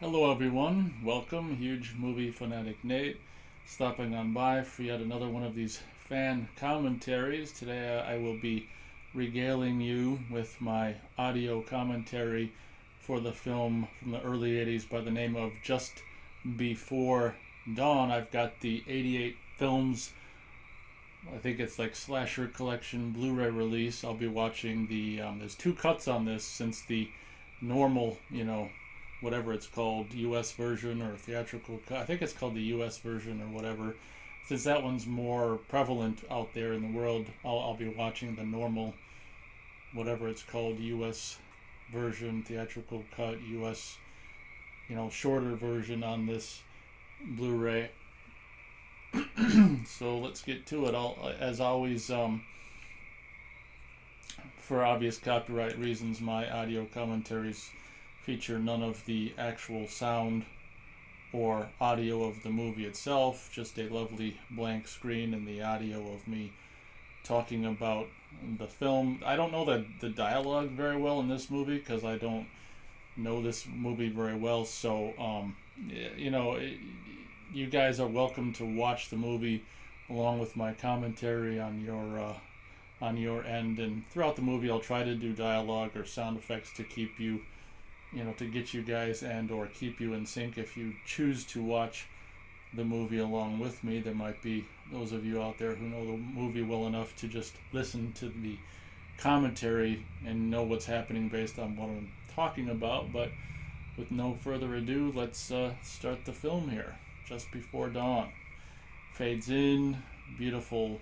Hello, everyone. Welcome, huge movie fanatic Nate, stopping on by for yet another one of these fan commentaries. Today, I will be regaling you with my audio commentary for the film from the early 80s by the name of Just Before Dawn. I've got the 88 films. I think it's like Slasher Collection Blu-ray release. I'll be watching the. Um, there's two cuts on this since the normal, you know, whatever it's called, U.S. version or theatrical. I think it's called the U.S. version or whatever. Since that one's more prevalent out there in the world, I'll, I'll be watching the normal, whatever it's called, U.S. version, theatrical cut, U.S. You know, shorter version on this Blu-ray. so let's get to it. I'll, as always, um, for obvious copyright reasons, my audio commentaries feature none of the actual sound or audio of the movie itself, just a lovely blank screen and the audio of me talking about the film. I don't know the, the dialogue very well in this movie because I don't know this movie very well, so, um, you know, you guys are welcome to watch the movie along with my commentary on your uh, on your end and throughout the movie I'll try to do dialogue or sound effects to keep you you know, to get you guys and or keep you in sync if you choose to watch the movie along with me. There might be those of you out there who know the movie well enough to just listen to the commentary and know what's happening based on what I'm talking about. But with no further ado, let's uh, start the film here. Just before dawn. Fades in, beautiful.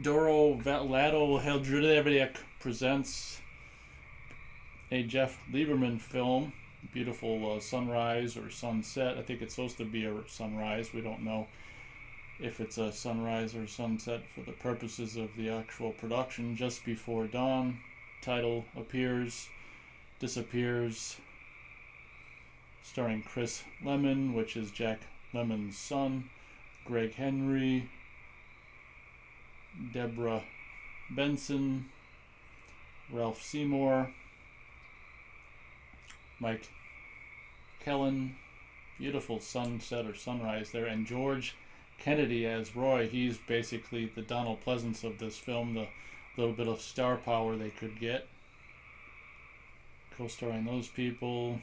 Doro Vlado Hreljanovic presents a Jeff Lieberman film, beautiful uh, sunrise or sunset. I think it's supposed to be a sunrise. We don't know if it's a sunrise or sunset for the purposes of the actual production. Just before dawn, title appears, disappears, starring Chris Lemmon, which is Jack Lemmon's son, Greg Henry, Deborah Benson, Ralph Seymour. Mike Kellin, beautiful sunset or sunrise there, and George Kennedy as Roy. He's basically the Donald Pleasence of this film, the little bit of star power they could get. Co starring those people,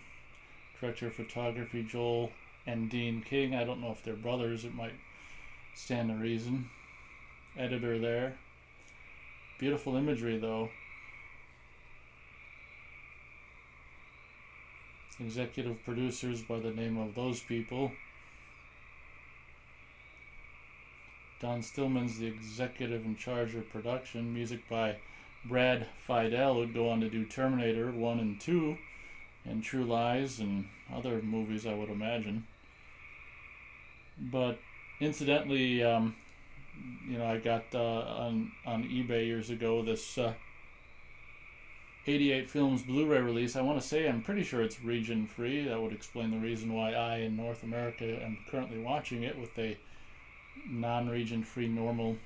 director of photography Joel and Dean King. I don't know if they're brothers, it might stand to reason. Editor there. Beautiful imagery though. Executive producers by the name of those people. Don Stillman's the executive in charge of production. Music by Brad Fiedel, who'd go on to do Terminator 1 and 2, and True Lies, and other movies, I would imagine. But incidentally, um, you know, I got uh, on on eBay years ago this uh, 88 Films Blu-ray release. I want to say I'm pretty sure it's region free. That would explain the reason why I in North America am currently watching it with a non-region free normal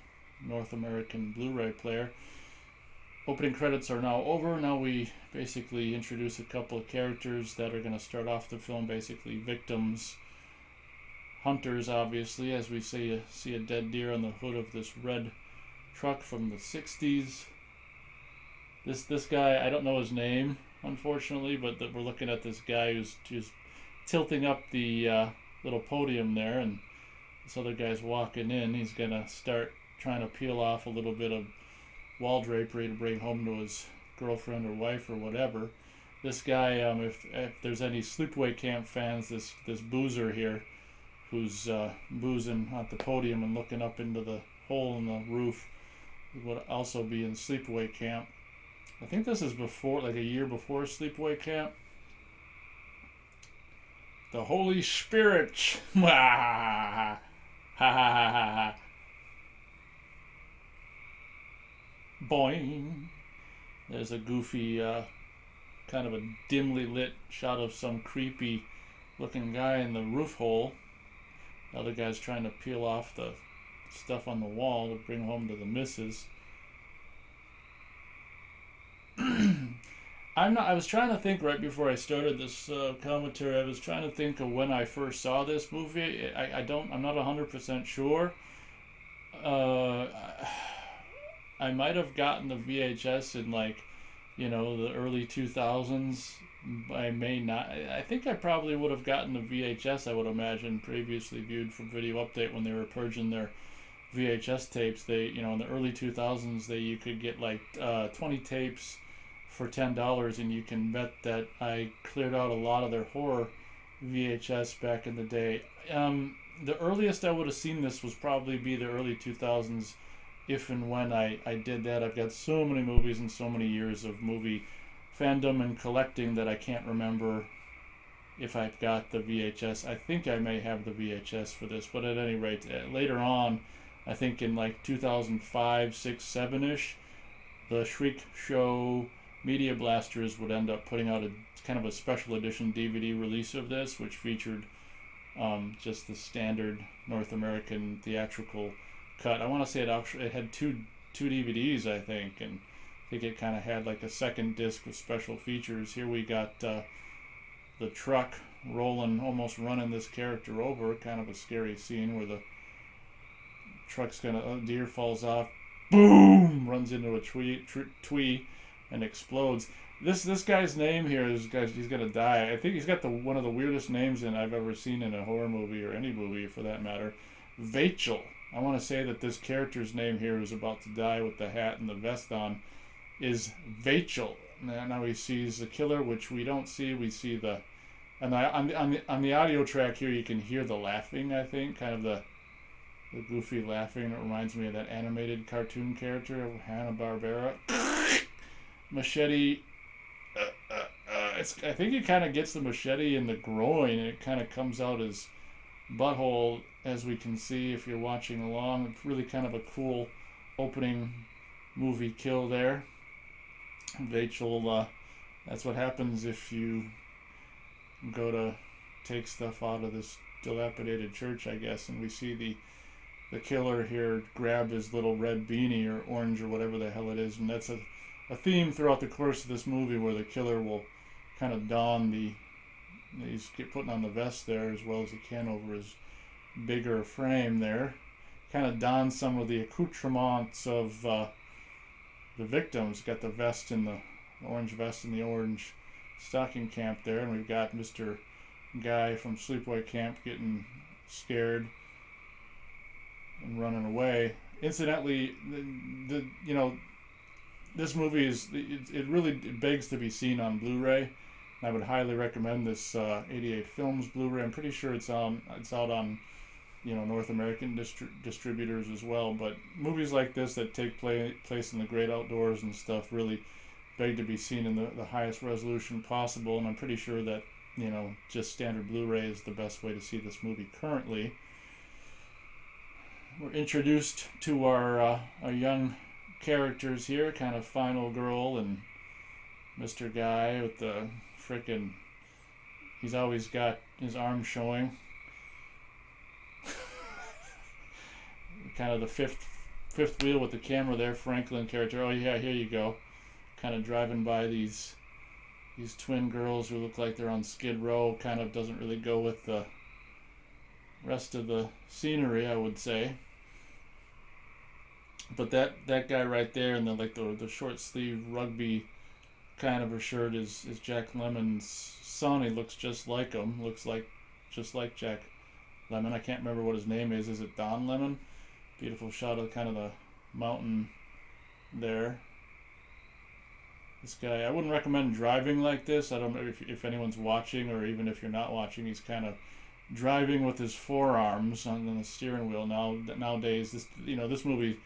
North American Blu-ray player. Opening credits are now over. Now we basically introduce a couple of characters that are going to start off the film basically victims hunters obviously as we see a, see a dead deer on the hood of this red truck from the 60s this this guy I don't know his name unfortunately, but we're looking at this guy who's just tilting up the uh, little podium there, and this other guy's walking in. He's gonna start trying to peel off a little bit of wall drapery to bring home to his girlfriend or wife or whatever. This guy, um, if if there's any sleepaway camp fans, this this boozer here, who's uh, boozing at the podium and looking up into the hole in the roof, would also be in sleepaway camp I think this is before, like a year before Sleepaway Camp. The Holy Spirit. ha ha ha ha ha. Boing. There's a goofy, uh, kind of a dimly lit shot of some creepy looking guy in the roof hole. The other guy's trying to peel off the stuff on the wall to bring home to the missus. I'm not. I was trying to think right before I started this uh, commentary. I was trying to think of when I first saw this movie. I, I don't. I'm not hundred percent sure. Uh, I might have gotten the VHS in like, you know, the early two thousands. I may not. I think I probably would have gotten the VHS. I would imagine previously viewed from Video Update when they were purging their VHS tapes. They, you know, in the early two thousands, they you could get like uh, twenty tapes for ten dollars, and you can bet that I cleared out a lot of their horror VHS back in the day. Um, the earliest I would have seen this was probably be the early two thousands, if and when I I did that. I've got so many movies and so many years of movie fandom and collecting that I can't remember if I've got the VHS. I think I may have the VHS for this, but at any rate, uh, later on, I think in like 2005, 6, 7 ish, the Shriek Show Media Blasters would end up putting out a kind of a special edition DVD release of this, which featured um, just the standard North American theatrical cut. I want to say it actually it had two two DVDs, I think, and I think it kind of had like a second disc with special features. Here we got uh, the truck rolling, almost running this character over. Kind of a scary scene where the truck's gonna a deer falls off, boom, runs into a tree, tree and explodes. This this guy's name here is guys he's gonna die. I think he's got the one of the weirdest names in I've ever seen in a horror movie or any movie for that matter. Vachel. I want to say that this character's name here who's about to die with the hat and the vest on is Vachel. Now he sees the killer, which we don't see. We see the and I, on the on the on the audio track here you can hear the laughing. I think kind of the the goofy laughing. It reminds me of that animated cartoon character Hanna Barbera. Machete. Uh, uh, uh, it's, I think it kind of gets the machete in the groin, and it kind of comes out as butthole, as we can see if you're watching along. It's really kind of a cool opening movie kill there. Vachel, uh, that's what happens if you go to take stuff out of this dilapidated church, I guess, and we see the the killer here grab his little red beanie or orange or whatever the hell it is, and that's a a theme throughout the course of this movie where the killer will kind of don the he's putting on the vest there as well as he can over his bigger frame there kind of don some of the accoutrements of uh, the victims. Got the vest in the, orange vest and the orange stocking camp there and we've got mr guy from sleepaway camp getting scared and running away. Incidentally the, the you know this movie is it, it really begs to be seen on Blu-ray. I would highly recommend this uh, 88 Films Blu-ray. I'm pretty sure it's on it's out on you know North American distri- distributors as well. But movies like this that take play, place in the great outdoors and stuff really beg to be seen in the, the highest resolution possible. And I'm pretty sure that you know just standard Blu-ray is the best way to see this movie currently. We're introduced to our uh, our young characters here, kind of final girl and Mr. Guy with the frickin' he's always got his arm showing. kind of the fifth fifth wheel with the camera there, Franklin character. Oh yeah, here you go. Kind of driving by these these twin girls who look like they're on Skid Row. Kind of doesn't really go with the rest of the scenery, I would say but that that guy right there and the like the the short sleeve rugby kind of a shirt is is Jack Lemmon's son. He looks just like him. Looks like just like Jack Lemmon. I can't remember what his name is. Is it Don Lemon? Beautiful shot of kind of the mountain there. This guy, I wouldn't recommend driving like this. I don't know if, if anyone's watching or even if you're not watching. He's kind of driving with his forearms on the steering wheel. Now nowadays, this you know this movie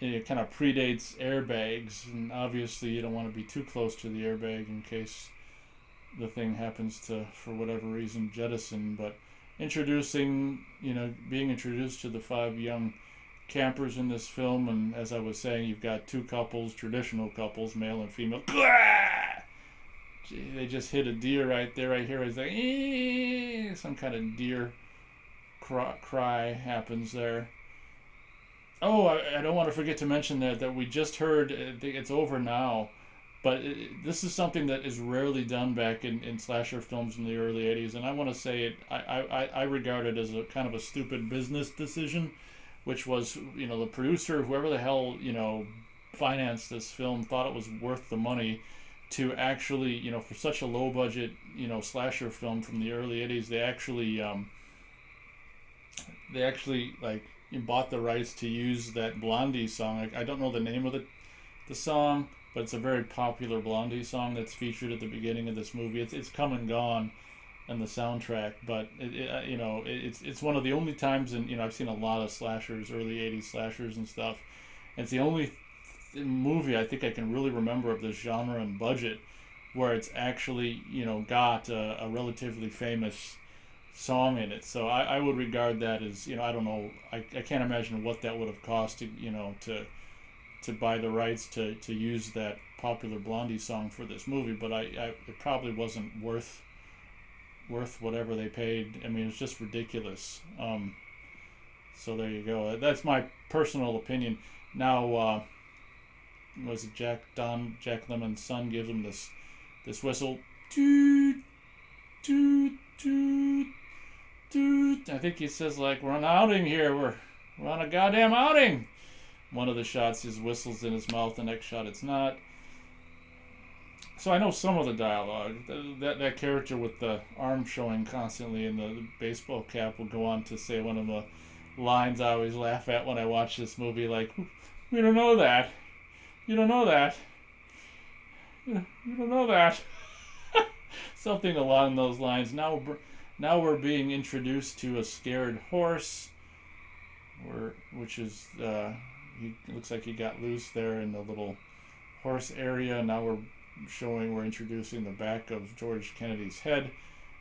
it kind of predates airbags, and obviously you don't want to be too close to the airbag in case the thing happens to, for whatever reason, jettison. But introducing, you know, being introduced to the five young campers in this film, and as I was saying, you've got two couples, traditional couples, male and female. They just hit a deer right there, right here. It's like, some kind of deer cry happens there Oh, I, I, don't want to forget to mention that that we just heard. It's over now. but it, this is something that is rarely done back in, in slasher films in the early 80s and i want to say it I, I, I regard it as a kind of a stupid business decision which was you know the producer whoever the hell you know financed this film thought it was worth the money to actually you know for such a low budget you know slasher film from the early 80s they actually um, they actually like bought the rights to use that blondie song I, I don't know the name of the the song but it's a very popular Blondie song that's featured at the beginning of this movie. It's it's come and gone, in the soundtrack, but it, it, uh, you know it, it's it's one of the only times in you know I've seen a lot of slashers, early '80s slashers and stuff. And it's the only th- movie I think I can really remember of this genre and budget where it's actually you know got a, a relatively famous song in it. So I, I would regard that as you know I don't know I, I can't imagine what that would have cost to you know to to buy the rights to, to use that popular Blondie song for this movie, but I, I it probably wasn't worth worth whatever they paid. I mean, it's just ridiculous. Um, so there you go. That's my personal opinion. Now, uh, was it Jack Don Jack Lemmon's son gives him this this whistle, toot toot toot I think he says like we're on an outing here. We're we're on a goddamn outing. One of the shots, his whistles in his mouth. The next shot, it's not. So I know some of the dialogue. That that character with the arm showing constantly in the, the baseball cap will go on to say one of the lines I always laugh at when I watch this movie. Like, we don't know that. You don't know that. You don't know that. Something along those lines. Now, now we're being introduced to a scared horse, or which is uh, he looks like he got loose there in the little horse area. Now we're showing, we're introducing the back of George Kennedy's head.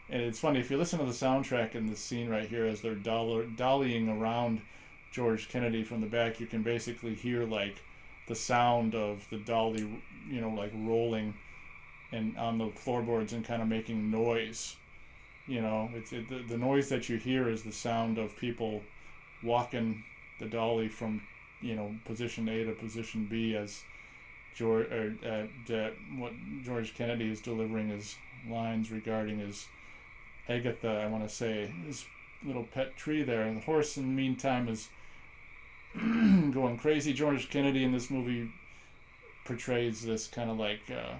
And it's funny, if you listen to the soundtrack in this scene right here, as they're dolly, dollying around George Kennedy from the back, you can basically hear like the sound of the dolly, you know, like rolling and on the floorboards and kind of making noise. You know, it's it, the, the noise that you hear is the sound of people walking the dolly from you know position A to position B as George or uh, uh, what George Kennedy is delivering his lines regarding his Agatha. I want to say his little pet tree there, and the horse in the meantime is going crazy. George Kennedy in this movie portrays this kind of like uh,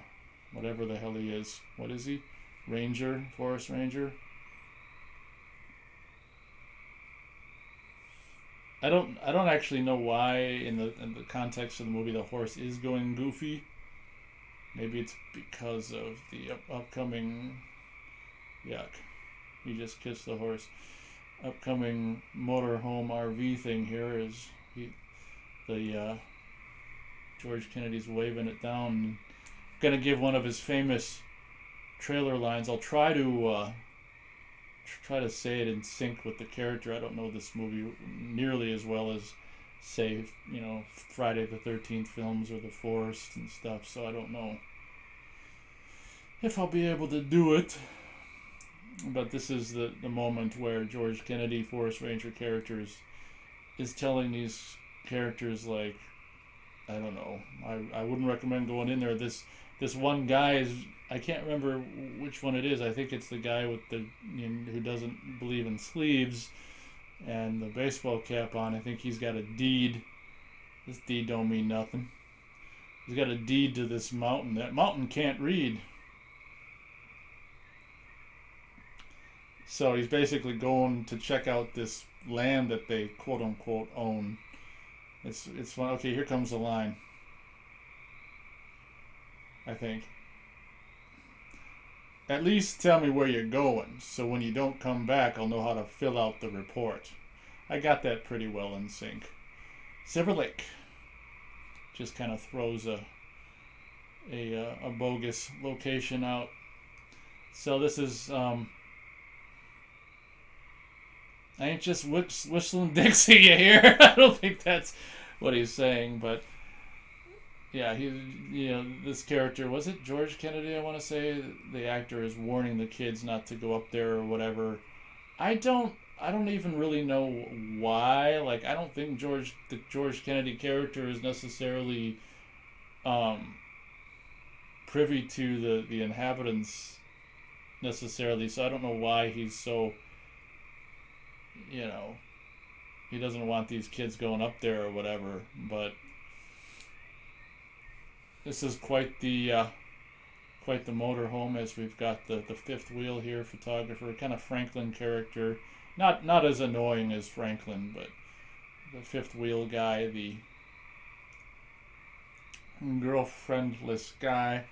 whatever the hell he is. What is he? Ranger, forest ranger. I don't I don't actually know why in the in the context of the movie the horse is going goofy. Maybe it's because of the up, upcoming yuck. You just kissed the horse. Upcoming motorhome RV thing here is he the uh, George Kennedy's waving it down. Gonna give one of his famous trailer lines. I'll try to uh, try to say it in sync with the character. I don't know this movie nearly as well as, say, you know, Friday the 13th films or The Forest and stuff, so I don't know if I'll be able to do it. But this is the, the moment where George Kennedy, Forest Ranger characters, is telling these characters, like, I don't know, I, I wouldn't recommend going in there. This this one guy is I can't remember which one it is. I think it's the guy with the you know, who doesn't believe in sleeves and the baseball cap on. I think he's got a deed. This deed don't mean nothing. He's got a deed to this mountain. That mountain can't read. So he's basically going to check out this land that they quote unquote own. It's it's fun. Okay, here comes the line. I think. At least tell me where you're going, so when you don't come back, I'll know how to fill out the report. I got that pretty well in sync. Silver Lake just kind of throws a a, uh, a bogus location out. So this is um, I ain't just whistling Dixie you hear. I don't think that's what he's saying, but yeah, he, you know, this character was it George Kennedy? I want to say the actor is warning the kids not to go up there or whatever. I don't, I don't even really know why. Like, I don't think George, the George Kennedy character is necessarily, um, privy to the the inhabitants necessarily, so I don't know why he's so. You know, he doesn't want these kids going up there or whatever, but this is quite the uh, quite the motorhome as we've got the, the fifth wheel here photographer kind of Franklin character. Not not as annoying as Franklin but the fifth wheel guy the girlfriendless guy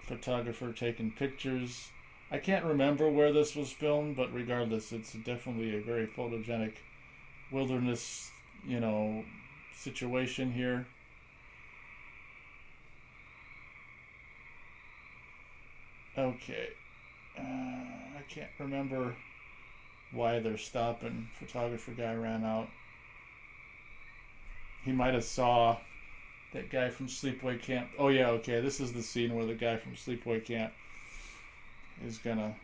photographer taking pictures. I can't remember where this was filmed but regardless it's definitely a very photogenic wilderness you know situation here Okay. Uh, I can't remember why they're stopping. Photographer guy ran out. He might have saw that guy from Sleepaway Camp. Oh yeah, okay. This is the scene where the guy from Sleepaway Camp is gonna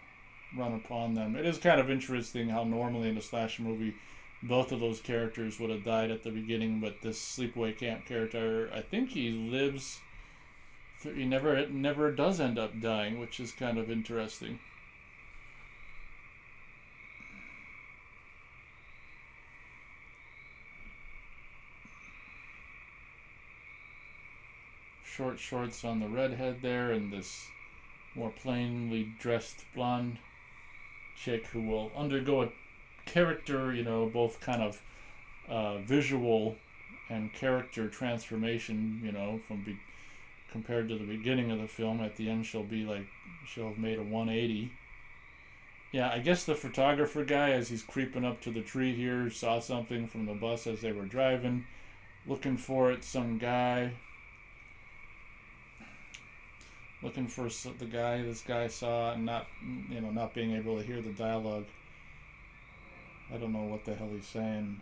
run upon them. It is kind of interesting how normally in a slasher movie both of those characters would have died at the beginning, but this Sleepaway Camp character, I think he lives he never it never does end up dying, which is kind of interesting. Short shorts on the redhead there, and this more plainly dressed blonde chick who will undergo a character, you know, both kind of uh, visual and character transformation, you know, from be- compared to the beginning of the film. At the end, she'll be like, she'll have made a 180. Yeah, I guess the photographer guy, as he's creeping up to the tree here, saw something from the bus as they were driving, looking for it. Some guy looking for the guy this guy saw, and not you know not being able to hear the dialogue. I don't know what the hell he's saying.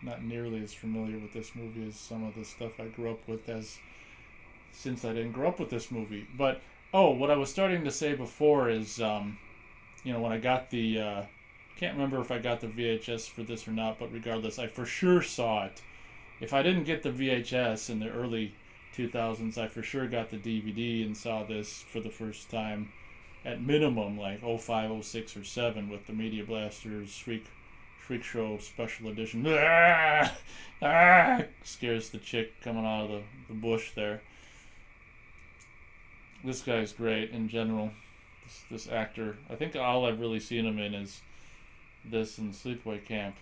Not nearly as familiar with this movie as some of the stuff I grew up with as since I didn't grow up with this movie. But oh, what I was starting to say before is, um, you know, when I got the, uh, can't remember if I got the VHS for this or not, but regardless, I for sure saw it. If I didn't get the VHS in the early 2000s, I for sure got the DVD and saw this for the first time at minimum like 05, 06, or 7 with the Media Blasters Shriek, Shriek Show Special Edition. Ah! Ah! Scares the chick coming out of the, the bush there this guy's great in general. This, this actor, I think all I've really seen him in is this and Sleepaway Camp.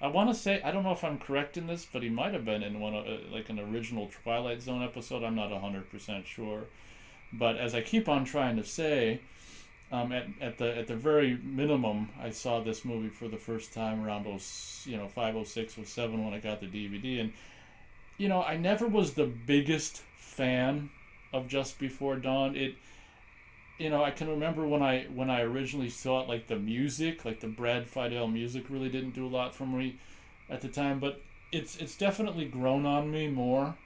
I want to say I don't know if I'm correct in this, but he might have been in one of uh, like an original Twilight Zone episode. I'm not hundred percent sure, but as I keep on trying to say, um, at, at the at the very minimum, I saw this movie for the first time around those you know five oh six or oh seven when I got the DVD, and you know I never was the biggest fan of Just Before Dawn. It you know, I can remember when I when I originally saw it, like the music, like the Brad Fiedel music, really didn't do a lot for me at the time. But it's it's definitely grown on me more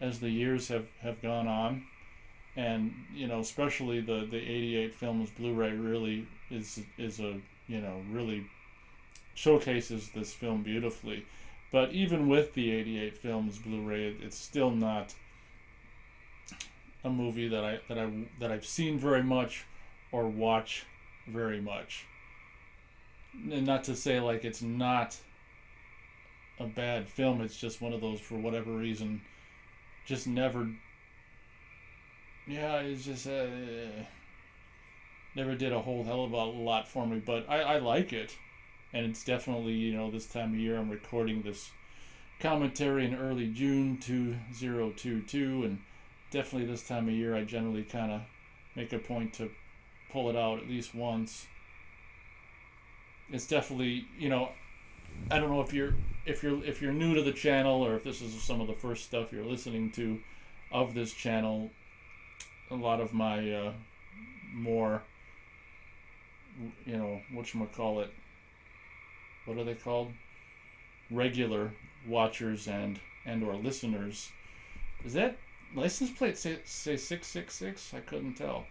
as the years have have gone on, and you know, especially the the '88 films Blu-ray really is is a you know really showcases this film beautifully. But even with the '88 films Blu-ray, it's still not a movie that I that I that I've seen very much or watch very much. And not to say like it's not a bad film. It's just one of those for whatever reason, just never. Yeah, it's just uh, never did a whole hell of a lot for me. But I I like it, and it's definitely you know this time of year I'm recording this commentary in early June two zero two two and definitely this time of year, I generally kind of make a point to pull it out at least once. It's definitely, you know, I don't know if you're if you're if you're new to the channel or if this is some of the first stuff you're listening to of this channel. A lot of my uh, more, you know, what you call it. What are they called? Regular watchers and and or listeners. Is that license plate say, say 666? I couldn't tell.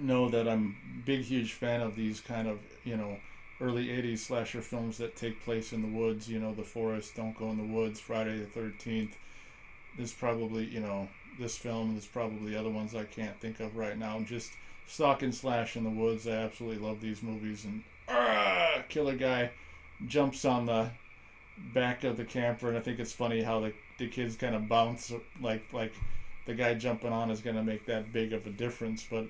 Know that I'm big, huge fan of these kind of, you know, early 80s slasher films that take place in the woods, you know, The Forest, Don't Go in the Woods, Friday the 13th. This probably, you know, this film. There's probably other ones I can't think of right now. Just Stalk and Slash in the Woods. I absolutely love these movies. And uh, killer guy jumps on the back of the camper, and I think it's funny how the the kids kind of bounce like like the guy jumping on is going to make that big of a difference. But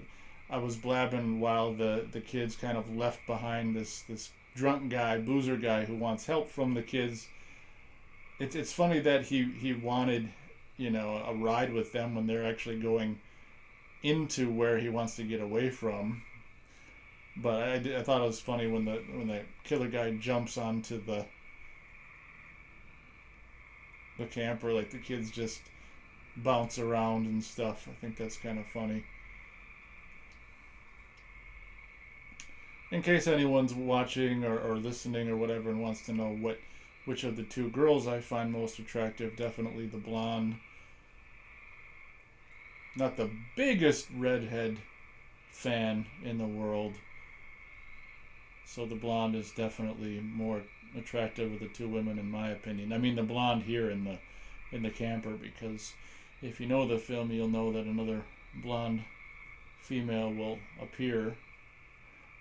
I was blabbing while the the kids kind of left behind this this drunk guy, boozer guy who wants help from the kids. It's it's funny that he he wanted you know a ride with them when they're actually going into where he wants to get away from. But I, I thought it was funny when the when the killer guy jumps onto the the camper, like the kids just bounce around and stuff. I think that's kind of funny. In case anyone's watching or, or listening or whatever and wants to know what which of the two girls I find most attractive, definitely the blonde not the biggest redhead fan in the world. So the blonde is definitely more attractive of the two women in my opinion. I mean the blonde here in the in the camper because if you know the film you'll know that another blonde female will appear.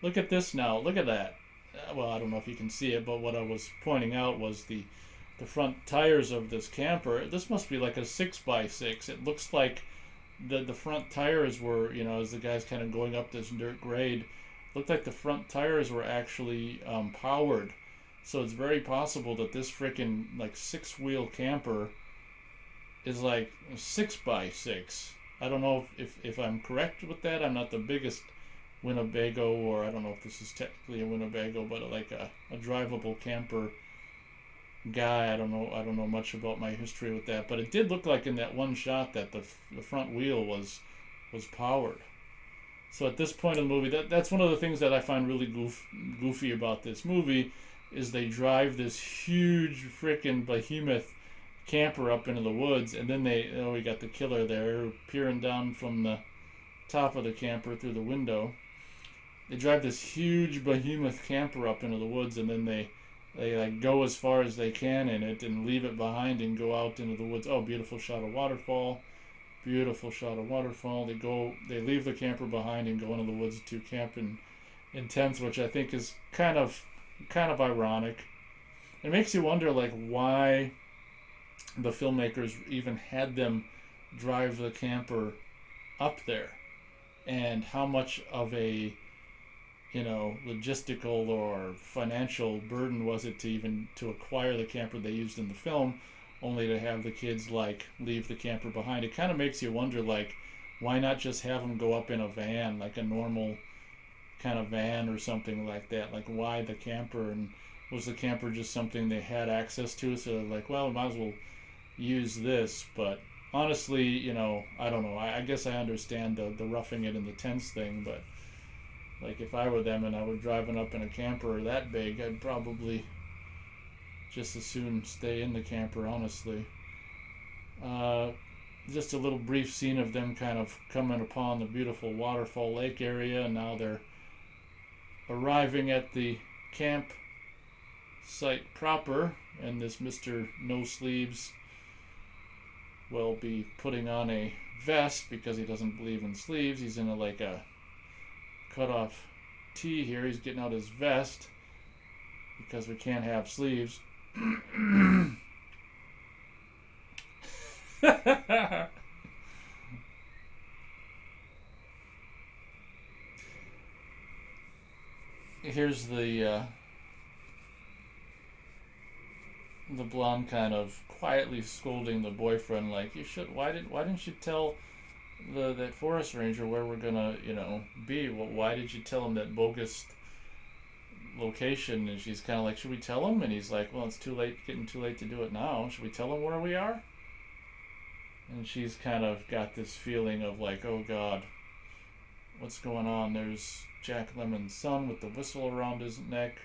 Look at this now. Look at that. Uh, well, I don't know if you can see it, but what I was pointing out was the the front tires of this camper. This must be like a 6 by 6 It looks like the the front tires were you know as the guys kind of going up this dirt grade looked like the front tires were actually um, powered so it's very possible that this freaking like six wheel camper is like six by six i don't know if, if, if i'm correct with that i'm not the biggest winnebago or i don't know if this is technically a winnebago but like a, a drivable camper guy. I don't know. I don't know much about my history with that, but it did look like in that one shot that the the front wheel was was powered. So at this point in the movie, that that's one of the things that I find really goof, goofy about this movie is they drive this huge freaking behemoth camper up into the woods, and then they oh we got the killer there peering down from the top of the camper through the window. They drive this huge behemoth camper up into the woods, and then they they like go as far as they can in it and leave it behind and go out into the woods. Oh, beautiful shot of waterfall. Beautiful shot of waterfall. They go they leave the camper behind and go into the woods to camp in, in tents, which I think is kind of kind of ironic. It makes you wonder like why the filmmakers even had them drive the camper up there and how much of a you know, logistical or financial burden was it to even to acquire the camper they used in the film, only to have the kids like leave the camper behind. It kind of makes you wonder, like, why not just have them go up in a van, like a normal kind of van or something like that? Like, why the camper? And was the camper just something they had access to? So like, well, might as well use this. But honestly, you know, I don't know. I, I guess I understand the the roughing it in the tents thing, but like if I were them and I were driving up in a camper that big, I'd probably just as soon stay in the camper, honestly. Uh, just a little brief scene of them kind of coming upon the beautiful waterfall lake area, and now they're arriving at the camp site proper, and this Mr. No Sleeves will be putting on a vest because he doesn't believe in sleeves. He's in a, like a cut off T here. He's getting out his vest because we can't have sleeves. Here's the uh, the blonde kind of quietly scolding the boyfriend like you should why did why didn't you tell the that forest ranger where we're gonna you know be. Well, why did you tell him that bogus location? And she's kind of like, should we tell him? And he's like, well, it's too late, getting too late to do it now. Should we tell him where we are? And she's kind of got this feeling of like, oh God, what's going on? There's Jack Lemmon's son with the whistle around his neck.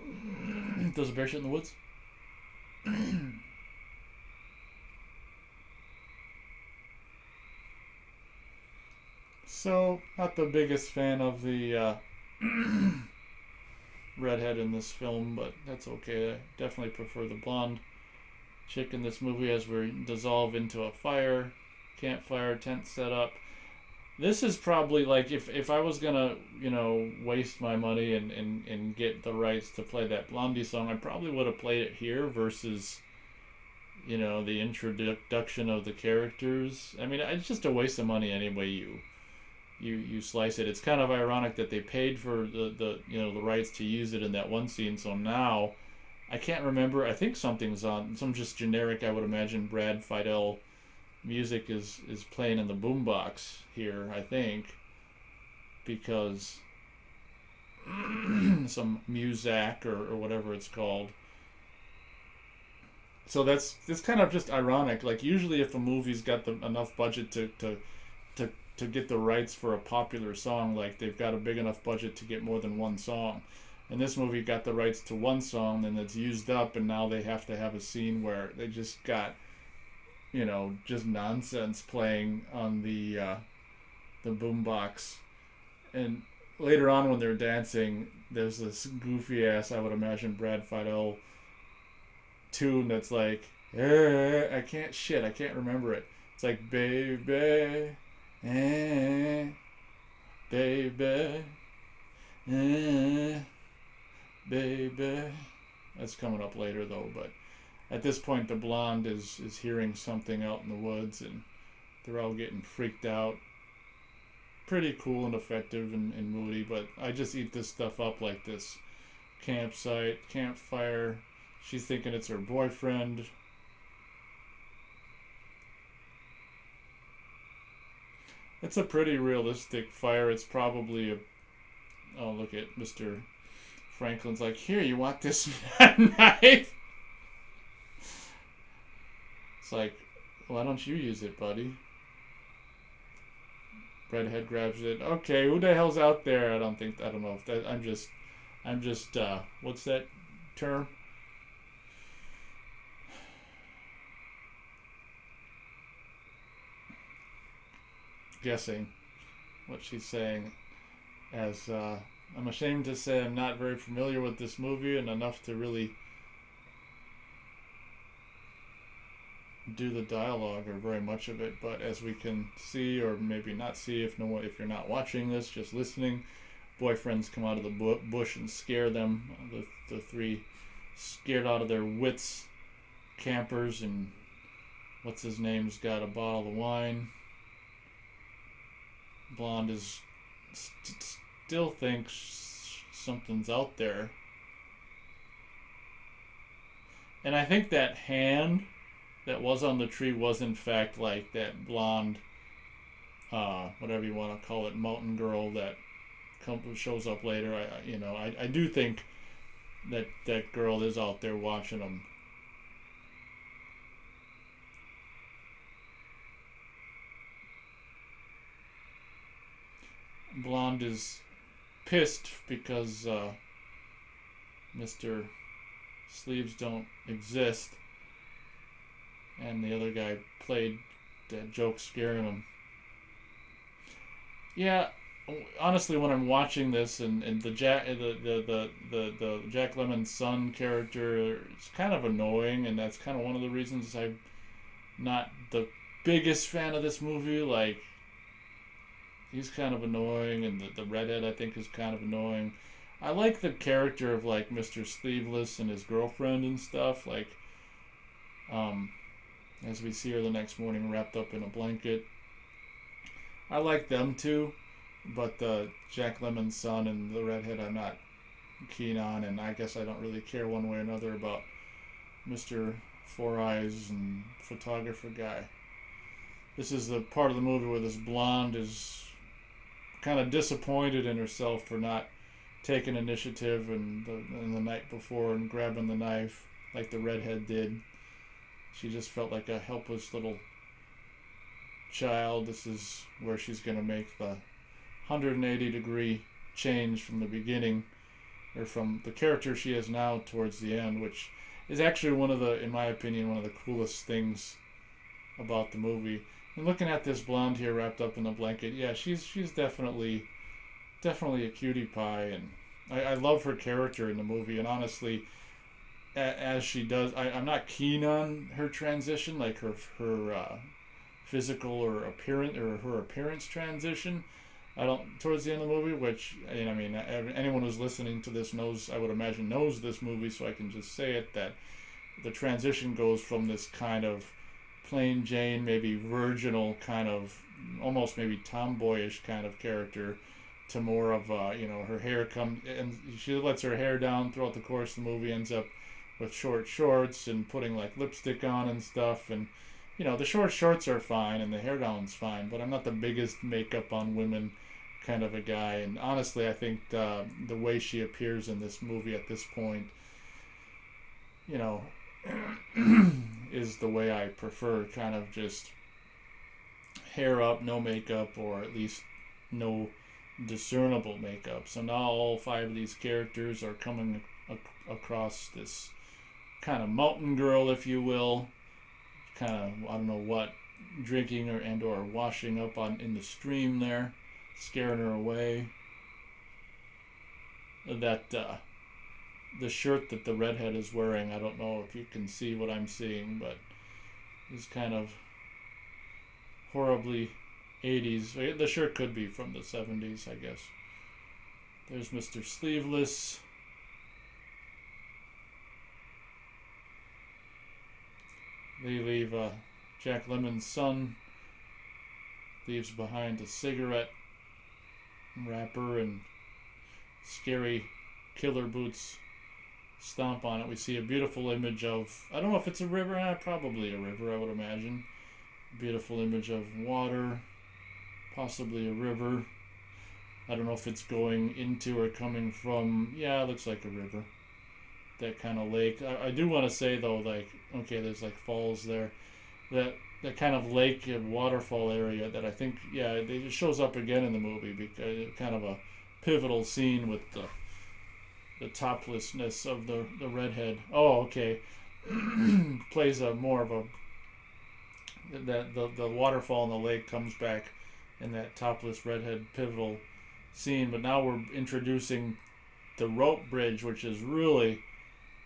Does a bear shit in the woods? so not the biggest fan of the uh, redhead in this film, but that's okay. I definitely prefer the blonde chick in this movie as we dissolve into a fire, campfire, tent set up. This is probably like if, if I was gonna, you know, waste my money and, and, and get the rights to play that Blondie song, I probably would have played it here versus you know the introduction of the characters i mean it's just a waste of money any way you you you slice it. It's kind of ironic that they paid for the the you know the rights to use it in that one scene. So now i can't remember. I think something's on some just generic i would imagine brad Fiedel music is is playing in the boombox here i think because some muzak or, or whatever it's called. So that's it's kind of just ironic. Like usually, if a movie's got the, enough budget to, to to get the rights for a popular song, like they've got a big enough budget to get more than one song. And this movie got the rights to one song, and it's used up, and now they have to have a scene where they just got, you know, just nonsense playing on the uh, the boombox, and later on when they're dancing, there's this goofy ass, I would imagine Brad Fiedel tune that's like, eh, I can't shit, I can't remember it. It's like baby, eh, baby, eh, baby. That's coming up later though, but at this point the blonde is is hearing something out in the woods and they're all getting freaked out. Pretty cool and effective and, and moody, but I just eat this stuff up like this campsite, campfire, She's thinking it's her boyfriend. It's a pretty realistic fire. It's probably a. Oh, look at Mr. Franklin's like, here, you want this knife? It's like, why don't you use it, buddy? Redhead grabs it. Okay, who the hell's out there? I don't think I don't know if that. I'm just, I'm just. uh What's that term? Guessing what she's saying. As uh, I'm ashamed to say, I'm not very familiar with this movie and enough to really do the dialogue or very much of it. But as we can see, or maybe not see, if no, if you're not watching this, just listening, boyfriends come out of the bush and scare them. The the three scared out of their wits, campers and what's his name's got a bottle of wine Blonde is st- still thinks something's out there. And I think that hand that was on the tree was in fact like that blonde, uh, whatever you want to call it, mountain girl that shows up later. I, you know, I, I do think that that girl is out there watching them Blonde is pissed because uh, Mr. Sleeves don't exist, and the other guy played that joke scaring him. Yeah, honestly, when I'm watching this and, and the Jack the, the, the, the, the Jack Lemmon's son character, it's kind of annoying, and that's kind of one of the reasons I'm not the biggest fan of this movie. Like, he's kind of annoying, and the, the redhead I think is kind of annoying. I like the character of like Mr. Sleeveless and his girlfriend and stuff. Like, um, as we see her the next morning wrapped up in a blanket. I like them too, but the Jack Lemmon's son and the redhead I'm not keen on, and I guess I don't really care one way or another about Mr. Four Eyes and photographer guy. This is the part of the movie where this blonde is kind of disappointed in herself for not taking initiative and the, and the night before and grabbing the knife like the redhead did. She just felt like a helpless little child. This is where she's going to make the 180 degree change from the beginning or from the character she is now towards the end, which is actually one of the, in my opinion, one of the coolest things about the movie. And looking at this blonde here wrapped up in a blanket, yeah, she's she's definitely definitely a cutie pie, and I, I love her character in the movie. And honestly, a, as she does, I, I'm not keen on her transition, like her her uh, physical or appearance or her appearance transition. I don't towards the end of the movie, which I mean, anyone who's listening to this knows. I would imagine knows this movie, so I can just say it that the transition goes from this kind of plain Jane, maybe virginal kind of, almost maybe tomboyish kind of character, to more of uh, you know her hair comes and she lets her hair down throughout the course of the movie. Ends up with short shorts and putting like lipstick on and stuff and you know the short shorts are fine and the hair down's fine but i'm not the biggest makeup on women kind of a guy. And honestly, I think uh, the way she appears in this movie at this point, you know, is the way I prefer. Kind of just hair up, no makeup, or at least no discernible makeup. So now all five of these characters are coming ac- across this kind of mountain girl, if you will. Kind of I don't know what drinking or and or washing up on in the stream there scaring her away. That uh, the shirt that the redhead is wearing, I don't know if you can see what I'm seeing, but is kind of horribly 80s. The shirt could be from the 70s, I guess. There's Mr. Sleeveless. They leave uh, Jack Lemmon's son leaves behind a cigarette wrapper and scary killer boots stomp on it. We see a beautiful image of, I don't know if it's a river, eh, probably a river, I would imagine. Beautiful image of water, possibly a river. I don't know if it's going into or coming from, yeah, it looks like a river. That kind of lake. I, I do want to say though, like, okay, there's like falls there. That that kind of lake and waterfall area that I think yeah it shows up again in the movie because kind of a pivotal scene with the the toplessness of the the redhead. Oh, okay, plays a more of a that the the waterfall in the lake comes back in that topless redhead pivotal scene, but now we're introducing the rope bridge, which is really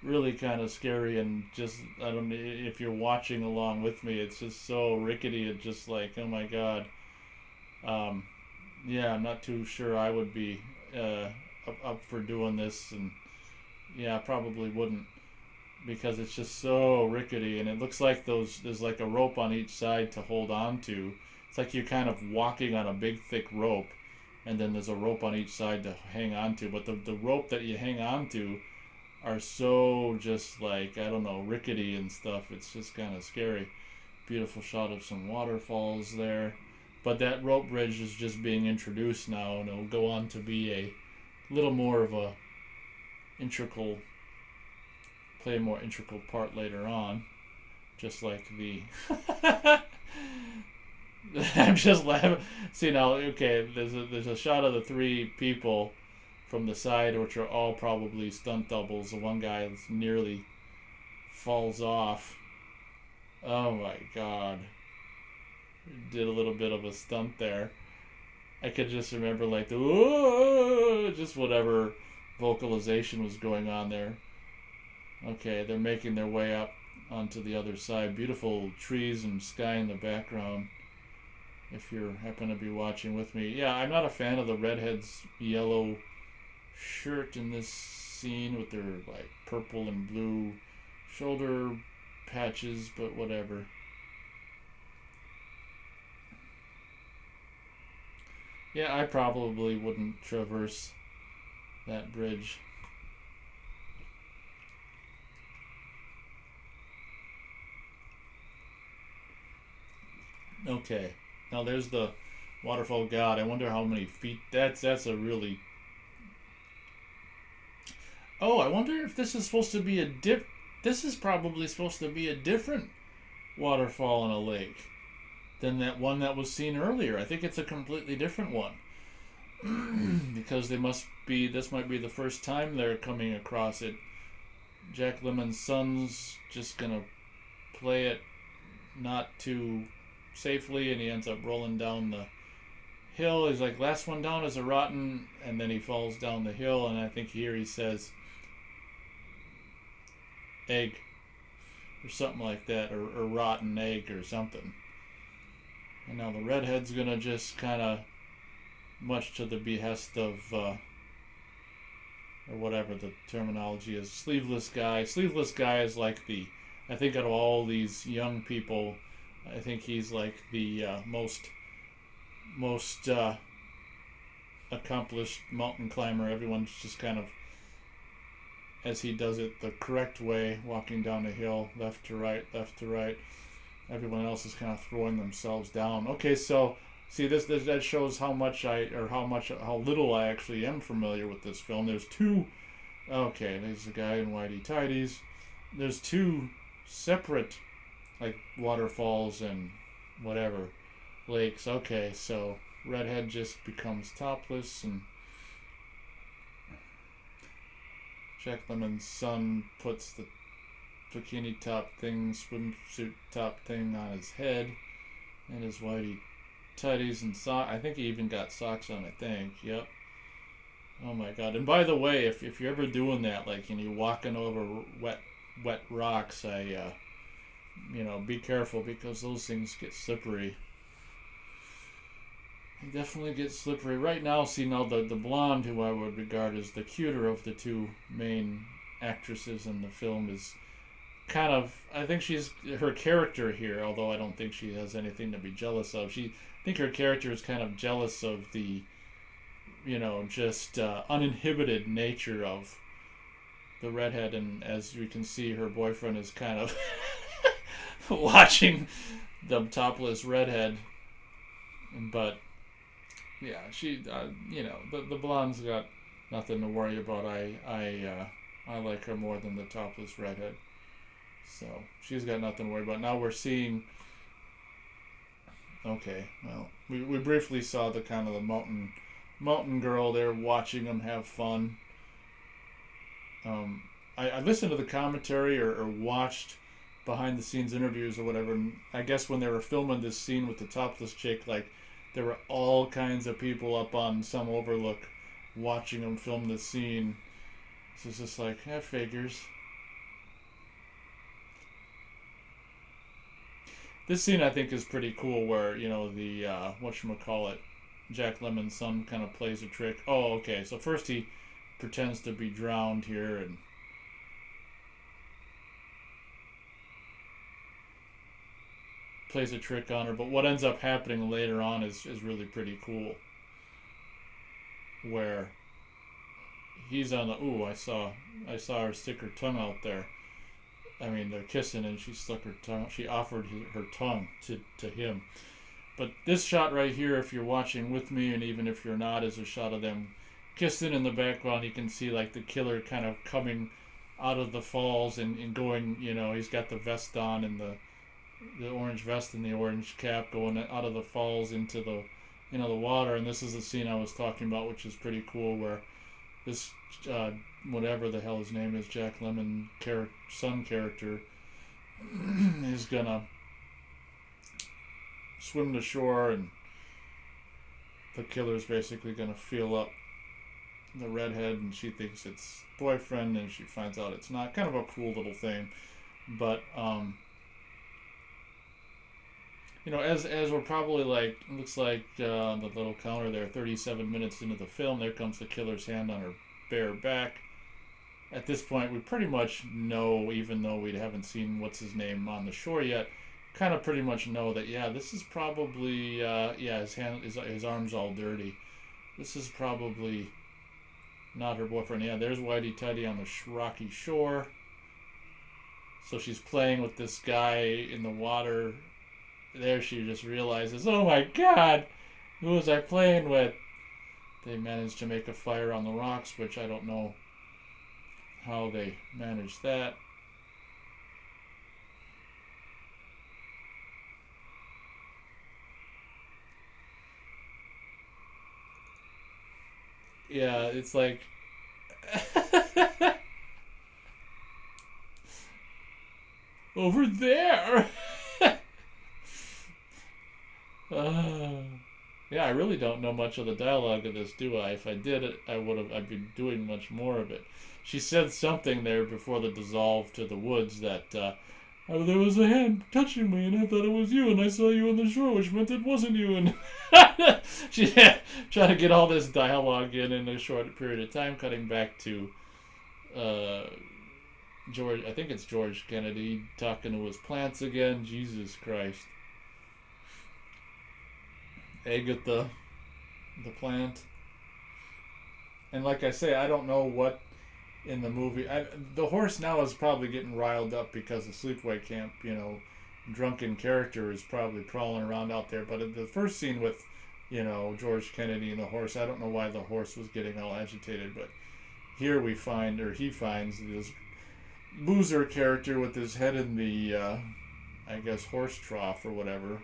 really kind of scary and just I don't know if you're watching along with me. It's just so rickety and just like oh my god. Um, yeah, I'm not too sure I would be uh, up, up for doing this, and yeah, probably wouldn't because it's just so rickety and it looks like those there's like a rope on each side to hold on to. It's like you're kind of walking on a big thick rope and then there's a rope on each side to hang on to. But the, the rope that you hang on to are so just like I don't know rickety and stuff. It's just kind of scary. Beautiful shot of some waterfalls there, but that rope bridge is just being introduced now, and it'll go on to be a little more of a integral play a more integral part later on, just like the. I'm just laughing. See now, okay. There's a there's a shot of the three people from the side, which are all probably stunt doubles. The one guy nearly falls off. Oh my god. Did a little bit of a stunt there. I could just remember like the just whatever vocalization was going on there. Okay, they're making their way up onto the other side. Beautiful trees and sky in the background. If you happen to be watching with me, yeah, I'm not a fan of the redhead's yellow shirt in this scene with their like purple and blue shoulder patches, but whatever. Yeah, I probably wouldn't traverse that bridge. Okay, now there's the waterfall god. I wonder how many feet. That's that's a really Oh, I wonder if this is supposed to be a dip. This is probably supposed to be a different waterfall in a lake than that one that was seen earlier. I think it's a completely different one. because they must be, this might be the first time they're coming across it. Jack Lemmon's son's just gonna play it not too safely, and he ends up rolling down the hill. He's like, last one down is a rotten, and then he falls down the hill, and I think here he says, egg, or something like that, or, or rotten egg, or something. And now the redhead's gonna just kind of, much to the behest of, uh, or whatever the terminology is, sleeveless guy. Sleeveless guy is like the, I think out of all these young people, I think he's like the uh, most, most uh, accomplished mountain climber. Everyone's just kind of, as he does it the correct way, walking down a hill, left to right, left to right everyone else is kind of throwing themselves down. Okay, so see this, this that shows how much I or how much how little I actually am familiar with this film. There's two. Okay, there's a guy in whitey tidies. There's two separate like waterfalls and whatever lakes. Okay, so redhead just becomes topless and. Jack Lemmon's son puts the bikini top thing, swimsuit top thing on his head, and his whitey tighties and socks. I think he even got socks on. I think. Yep. Oh my god! And by the way, if if you're ever doing that, like and you're walking over wet wet rocks, I, uh, you know, be careful because those things get slippery. They definitely get slippery. Right now, see now the the blonde, who I would regard as the cuter of the two main actresses in the film, is kind of I think she's her character here, although I don't think she has anything to be jealous of. She I think her character is kind of jealous of the you know, just uh, uninhibited nature of the redhead and as we can see her boyfriend is kind of watching the topless redhead but yeah, she uh, you know, the the blonde's got nothing to worry about. I I uh, I like her more than the topless redhead. So she's got nothing to worry about. Now we're seeing. Okay, well, we, we briefly saw the kind of the mountain mountain girl there watching them have fun. Um, I, I listened to the commentary or, or watched behind the scenes interviews or whatever, and I guess when they were filming this scene with the topless chick, like there were all kinds of people up on some overlook watching them film the scene. So it's just like, that figures. This scene I think is pretty cool, where you know the uh, what call it, Jack Lemmon's son kind of plays a trick. Oh, okay. So first he pretends to be drowned here and. plays a trick on her, but what ends up happening later on is, is really pretty cool. Where he's on the ooh, I saw I saw her stick her tongue out there. I mean, they're kissing and she stuck her tongue. She offered her tongue to, to him. But this shot right here, if you're watching with me, and even if you're not, is a shot of them kissing in the background. You can see like the killer kind of coming out of the falls and, and going. You know, he's got the vest on and the the orange vest and the orange cap going out of the falls into the you know the water. And this is the scene I was talking about, which is pretty cool, where this uh, whatever the hell his name is, Jack Lemmon char- son character, is gonna swim to shore, and the killer's basically gonna feel up the redhead, and she thinks it's boyfriend, and she finds out it's not. Kind of a cool little thing, but um, you know, as as we're probably like looks like uh, the little counter there, 37 minutes into the film, there comes the killer's hand on her bare back. At this point, we pretty much know, even though we haven't seen what's his name on the shore yet, kind of pretty much know that yeah, this is probably uh, yeah his hand his his arms all dirty. This is probably not her boyfriend. Yeah, there's Whitey Tidy on the rocky shore. So she's playing with this guy in the water there she just realizes, oh my god, who was I playing with? They managed to make a fire on the rocks, which I don't know how they managed that. Yeah, it's like. Over there! Uh, yeah, I really don't know much of the dialogue of this, do I? If I did, it, I would have. I'd be doing much more of it. She said something there before the dissolve to the woods that uh, oh, there was a hand touching me, and I thought it was you, and I saw you on the shore, which meant it wasn't you. And she trying to get all this dialogue in in a short period of time, cutting back to uh, George. I think it's George Kennedy talking to his plants again. Jesus Christ. Agatha, the the plant. And like I say, I don't know what in the movie. I, the horse now is probably getting riled up because the sleepaway camp, you know, drunken character is probably crawling around out there. But the first scene with, you know, George Kennedy and the horse, I don't know why the horse was getting all agitated, but here we find, or he finds, this boozer character with his head in the, uh, I guess, horse trough or whatever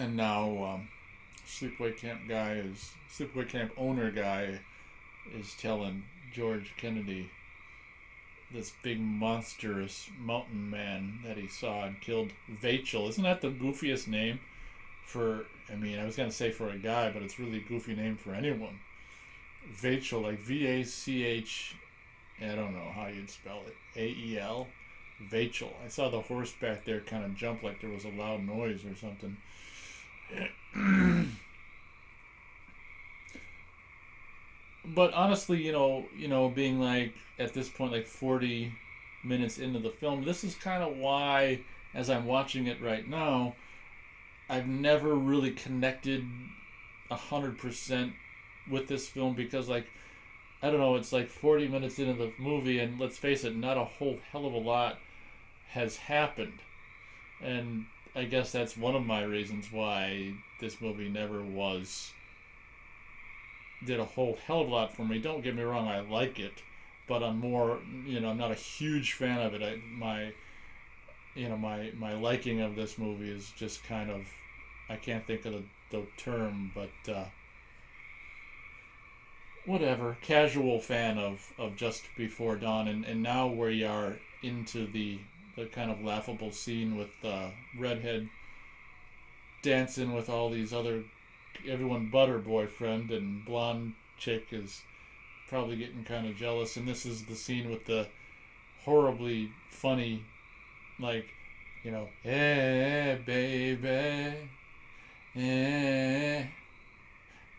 and now um, sleepaway camp guy is sleepaway camp owner guy is telling George Kennedy this big monstrous mountain man that he saw and killed Vachel. Isn't that the goofiest name? for I mean I was gonna say for a guy, but it's really a goofy name for anyone. Vachel, like V A C H I don't know how you'd spell it. A E L. Vachel. I saw the horse back there kind of jump like there was a loud noise or something. but honestly, you know, you know, being like at this point like 40 minutes into the film, this is kind of why as I'm watching it right now, I've never really connected hundred percent with this film because like I don't know, it's like forty minutes into the movie and let's face it, not a whole hell of a lot has happened. And I guess that's one of my reasons why this movie never was did a whole hell of a lot for me. Don't get me wrong, I like it, but I'm more, you know, I'm not a huge fan of it. I, my, you know, my my liking of this movie is just kind of I can't think of the, the term, but uh, whatever. Casual fan of, of Just Before Dawn, and, and now we are into the the kind of laughable scene with uh, redhead dancing with all these other everyone but her boyfriend, and blonde chick is probably getting kind of jealous. And this is the scene with the horribly funny, like, you know, hey baby Eh,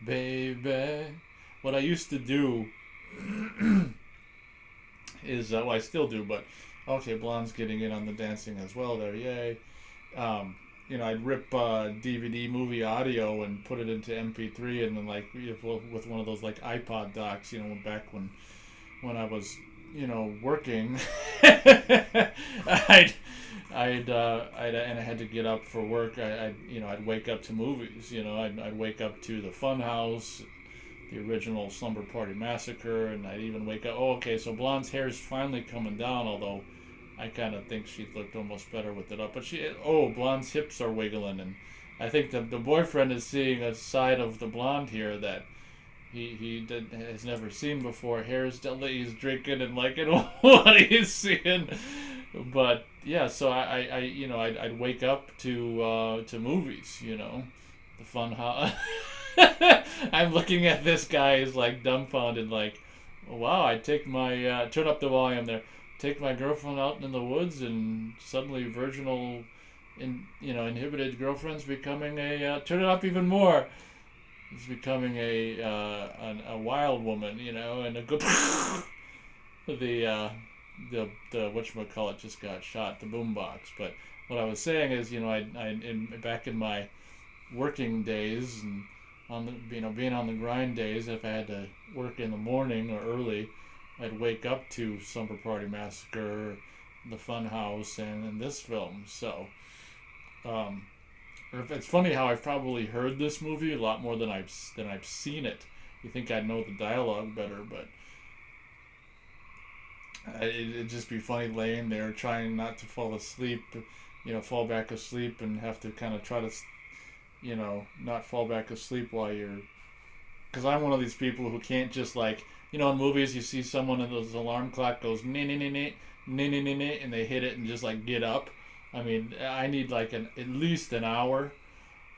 baby. What I used to do is, uh, well, I still do, but okay, Blonde's getting in on the dancing as well there, yay. Um, you know, I'd rip uh, DVD movie audio and put it into MP3, and then like with one of those like iPod docks, you know, back when when I was you know working, I'd I'd, uh, I'd and I had to get up for work. I, I'd you know I'd wake up to movies. You know I'd, I'd wake up to the Funhouse, the original Slumber Party Massacre, and I'd even wake up. Oh, okay, so Blonde's hair is finally coming down. Although I kind of think she looked almost better with it up. But she oh Blonde's hips are wiggling, and I think the the boyfriend is seeing a side of the blonde here that he he did, has never seen before. Hair's he's drinking and liking what he's seeing but yeah, so I, I, you know, I'd, I'd wake up to uh, to movies, you know, the fun house. I'm looking at this guy is like dumbfounded, like, wow, I take my uh, turn up the volume there, take my girlfriend out in the woods, and suddenly virginal, in you know, inhibited girlfriend's becoming a uh, turn it up even more. It's becoming a uh, a, a wild woman, you know, and a good the uh, the the which call it just got shot the boombox. But what I was saying is, you know, I, I in, back in my working days and on the you know being on the grind days, if I had to work in the morning or early, I'd wake up to Slumber Party Massacre, The Fun House, and, and this film. So, um, it's funny how I've probably heard this movie a lot more than I've than I've seen it. You think I'd know the dialogue better, but it'd just be funny laying there trying not to fall asleep, you know, fall back asleep and have to kind of try to you know, not fall back asleep while you're. Because I'm one of these people who can't just like, you know, in movies you see someone and those alarm clock goes nee nee nee nee nee nee nee and they hit it and just like get up. I mean, I need like an at least an hour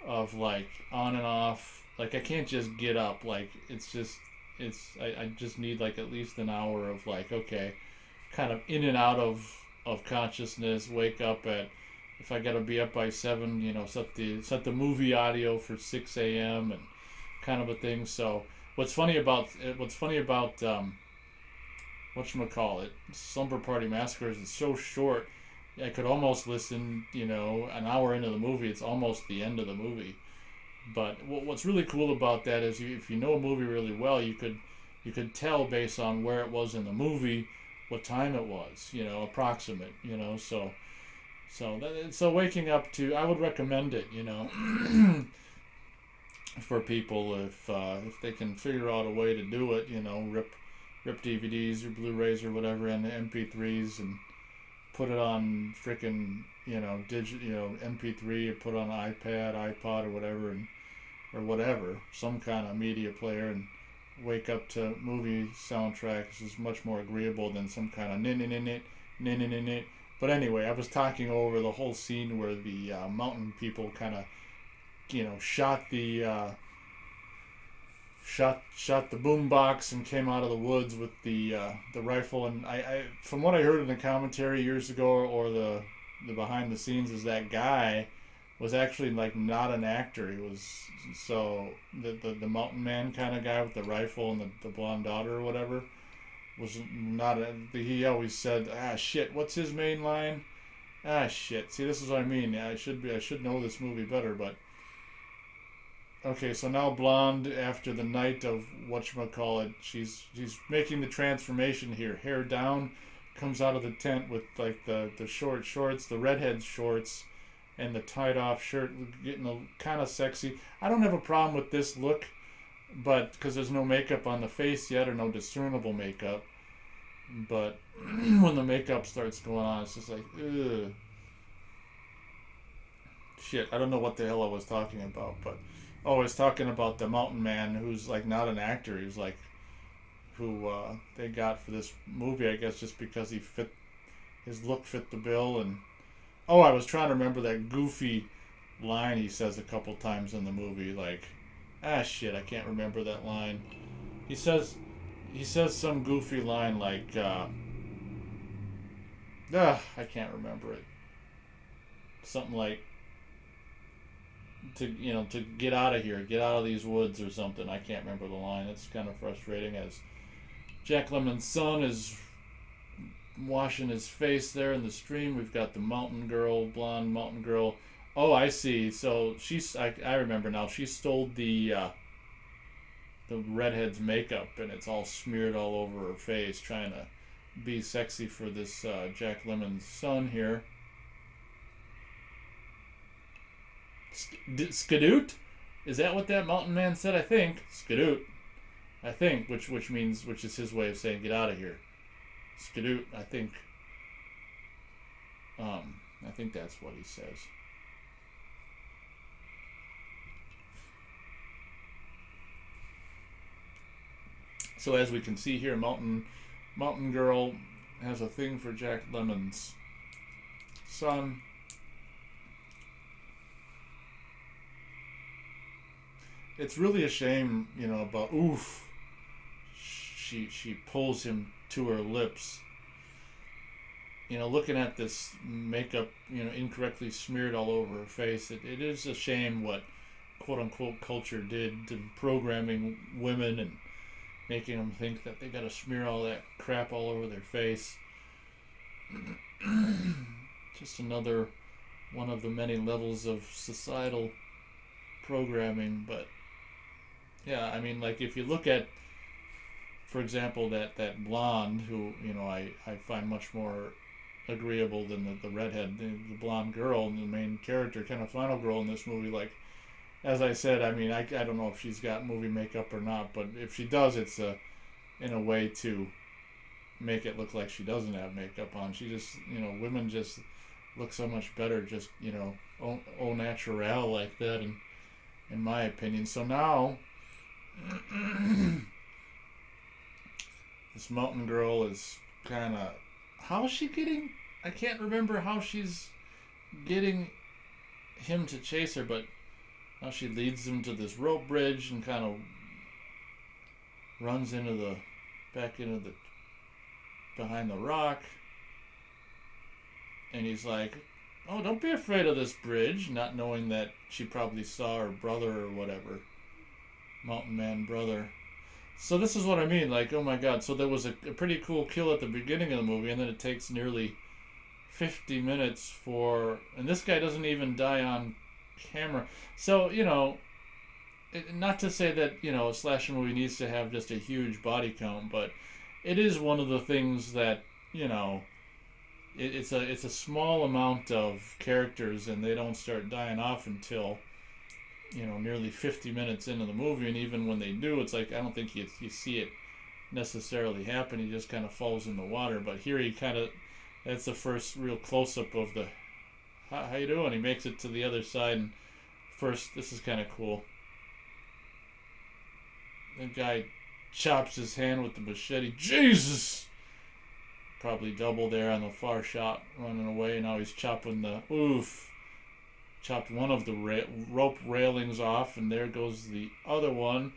of like on and off. Like I can't just get up. Like it's just it's I, I just need like at least an hour of like okay, kind of in and out of of consciousness. Wake up at if I gotta be up by seven, you know, set the set the movie audio for six a.m. and kind of a thing. So what's funny about what's funny about um, what call it Slumber Party Massacres is so short. I could almost listen, you know, an hour into the movie. It's almost the end of the movie. But what's really cool about that is you, if you know a movie really well, you could you could tell based on where it was in the movie what time it was, you know, approximate, you know. So so so waking up to I would recommend it, you know, for people if uh, if they can figure out a way to do it, you know, rip rip DVDs or Blu-rays or whatever and MP3s and put it on freaking you know digit you know MP3 or put on iPad, iPod or whatever and or whatever some kind of media player and wake up to movie soundtracks is much more agreeable than some kind of nit nit nit nit nit nit. But anyway, I was talking over the whole scene where the uh, mountain people kind of you know shot the uh, shot shot the boombox and came out of the woods with the uh, the rifle. And I, I, from what I heard in the commentary years ago, or the the behind the scenes, is that guy was actually like not an actor. He was so the the, the mountain man kind of guy with the rifle and the, the blonde daughter or whatever was not a. He always said, "Ah shit, what's his main line?" Ah shit. See, this is what I mean. I should be. I should know this movie better, but Okay, so now blonde after the night of what you call it she's she's making the transformation here. Hair down, comes out of the tent with like the, the short shorts, the redhead shorts, and the tied off shirt, getting a kind of sexy. I don't have a problem with this look, but because there's no makeup on the face yet or no discernible makeup. But when the makeup starts going on, it's just like, ugh. Shit, I don't know what the hell I was talking about, but Oh, I was talking about the mountain man who's like not an actor. He was like who uh, they got for this movie, I guess, just because he fit his look fit the bill. And oh, I was trying to remember that goofy line he says a couple times in the movie, like ah shit, I can't remember that line. He says he says some goofy line like uh, ah, I can't remember it. Something like to you know to get out of here, get out of these woods or something. I can't remember the line. It's kind of frustrating as Jack Lemmon's son is washing his face there in the stream. We've got the mountain girl, blonde mountain girl. Oh, I see. So she's I, I remember now. She stole the uh, the redhead's makeup and it's all smeared all over her face, trying to be sexy for this uh, Jack Lemmon's son here. Skadoot? Is that what that mountain man said? I think Skadoot. I think, which which means which is his way of saying get out of here. Skadoot. I think. Um, I think that's what he says. So as we can see here, Mountain Mountain Girl has a thing for Jack Lemmon's. son. it's really a shame, you know, about oof. She she pulls him to her lips. You know, looking at this makeup, you know, incorrectly smeared all over her face, it, it is a shame what quote unquote culture did to programming women and making them think that they got to smear all that crap all over their face. Just another one of the many levels of societal programming, but yeah, I mean, like if you look at, for example, that that blonde who you know I I find much more agreeable than the, the redhead, the, the blonde girl, the main character, kind of final girl in this movie. Like, as I said, I mean, I, I don't know if she's got movie makeup or not, but if she does, it's a, in a way to make it look like she doesn't have makeup on. She just, you know, women just look so much better, just you know, au, au natural like that, and in my opinion. So now, this mountain girl is kind of. How is she getting? I can't remember how she's getting him to chase her, but she leads him to this rope bridge and kind of runs into the back into the behind the rock. And he's like, "Oh, don't be afraid of this bridge," not knowing that she probably saw her brother or whatever, mountain man brother. So this is what I mean. Like, oh my god. So there was a, a pretty cool kill at the beginning of the movie, and then it takes nearly 50 minutes for. And this guy doesn't even die on camera. So, you know, not to say that, you know, a slasher movie needs to have just a huge body count, but it is one of the things that, you know. It, it's a it's a small amount of characters and they don't start dying off until you know nearly 50 minutes into the movie and even when they do it's like i don't think you, you see it necessarily happen he just kind of falls in the water but here he kind of that's the first real close-up of the how, how you doing he makes it to the other side and first this is kind of cool the guy chops his hand with the machete jesus probably double there on the far shot running away now he's chopping the oof chopped one of the ra- rope railings off, and there goes the other one.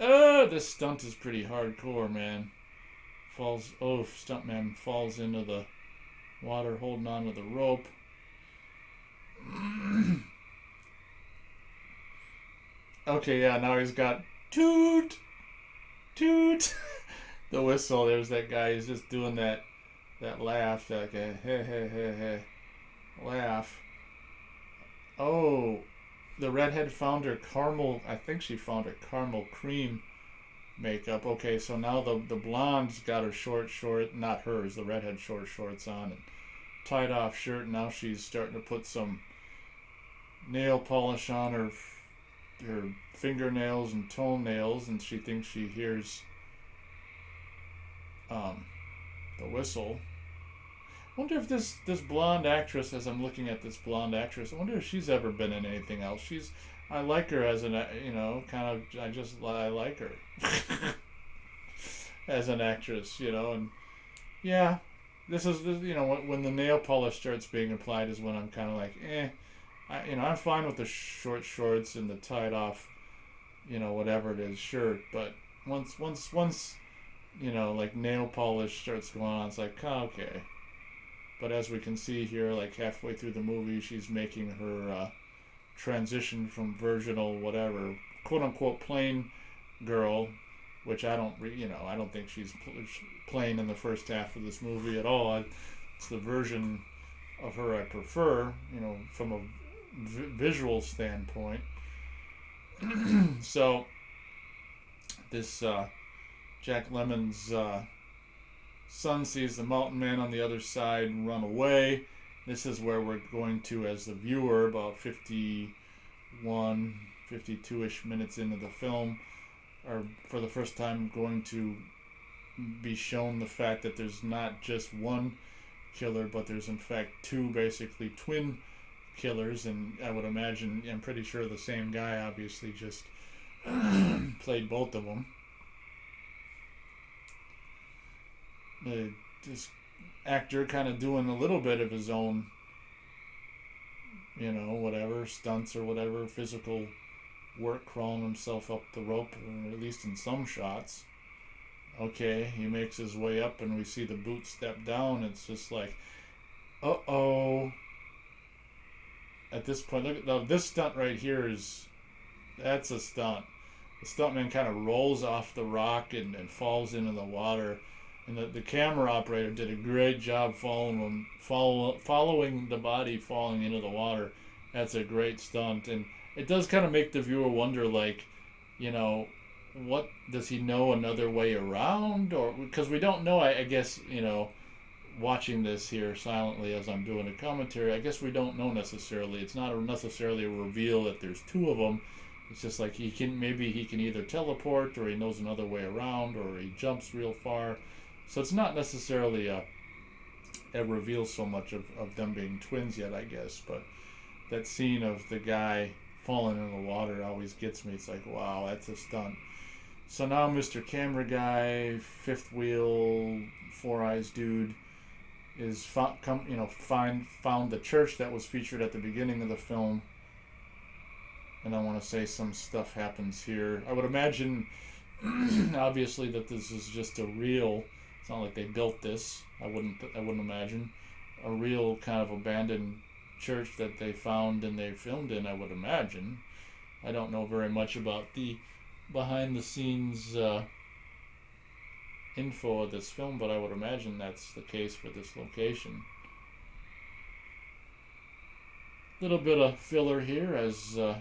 Uh, this stunt is pretty hardcore, man. Falls, oh, stuntman falls into the water holding on to the rope. okay, yeah, now he's got toot, toot, the whistle. There's that guy. He's just doing that, that laugh, that hey, hey, hey, hey, laugh. Oh, the redhead found her caramel. I think she found her caramel cream makeup. Okay, so now the the blonde's got her short short, not hers, the redhead short shorts on and tied off shirt. Now she's starting to put some nail polish on her her fingernails and toenails, and she thinks she hears um, the whistle wonder if this this blonde actress, as I'm looking at this blonde actress, I wonder if she's ever been in anything else. She's, I like her as an, you know, kind of, I just, I like her as an actress, you know, and yeah, this is, you know, when, when the nail polish starts being applied is when I'm kind of like, eh, I, you know, I'm fine with the short shorts and the tied off, you know, whatever it is, shirt, but once, once, once, you know, like nail polish starts going on, it's like, oh, okay but as we can see here, like halfway through the movie, she's making her uh, transition from virginal, whatever, quote unquote, plain girl, which I don't, re- you know, I don't think she's pl- plain in the first half of this movie at all. I, it's the version of her I prefer, you know, from a v- visual standpoint. so, this uh, Jack Lemmon's. Uh, Son sees the mountain man on the other side run away. This is where we're going to, as the viewer, about 51, 52 ish minutes into the film, are for the first time going to be shown the fact that there's not just one killer, but there's in fact two basically twin killers. And I would imagine, I'm pretty sure the same guy obviously just played both of them. the this actor kind of doing a little bit of his own, you know, whatever stunts or whatever physical work, crawling himself up the rope, or at least in some shots. Okay, he makes his way up, and we see the boot step down. It's just like, uh oh. At this point, look at this stunt right here is that's a stunt. The stuntman kind of rolls off the rock and, and falls into the water and the, the camera operator did a great job following them, follow, following the body falling into the water. That's a great stunt, and it does kind of make the viewer wonder, like, you know, what does he know another way around, or because we don't know. I, I guess you know, watching this here silently as I'm doing a commentary, I guess we don't know necessarily. It's not necessarily a reveal that there's two of them. It's just like he can maybe he can either teleport or he knows another way around or he jumps real far. So it's not necessarily a, a reveal so much of, of them being twins yet, I guess. But that scene of the guy falling in the water always gets me. It's like, wow, that's a stunt. So now Mr. Camera Guy, fifth wheel, four eyes dude, is fo- come you know find found the church that was featured at the beginning of the film. And I want to say some stuff happens here. I would imagine, obviously, that this is just a real. It's not like they built this. I wouldn't. I wouldn't imagine a real kind of abandoned church that they found and they filmed in. I would imagine. I don't know very much about the behind the scenes uh, info of this film, but I would imagine that's the case for this location. Little bit of filler here as uh,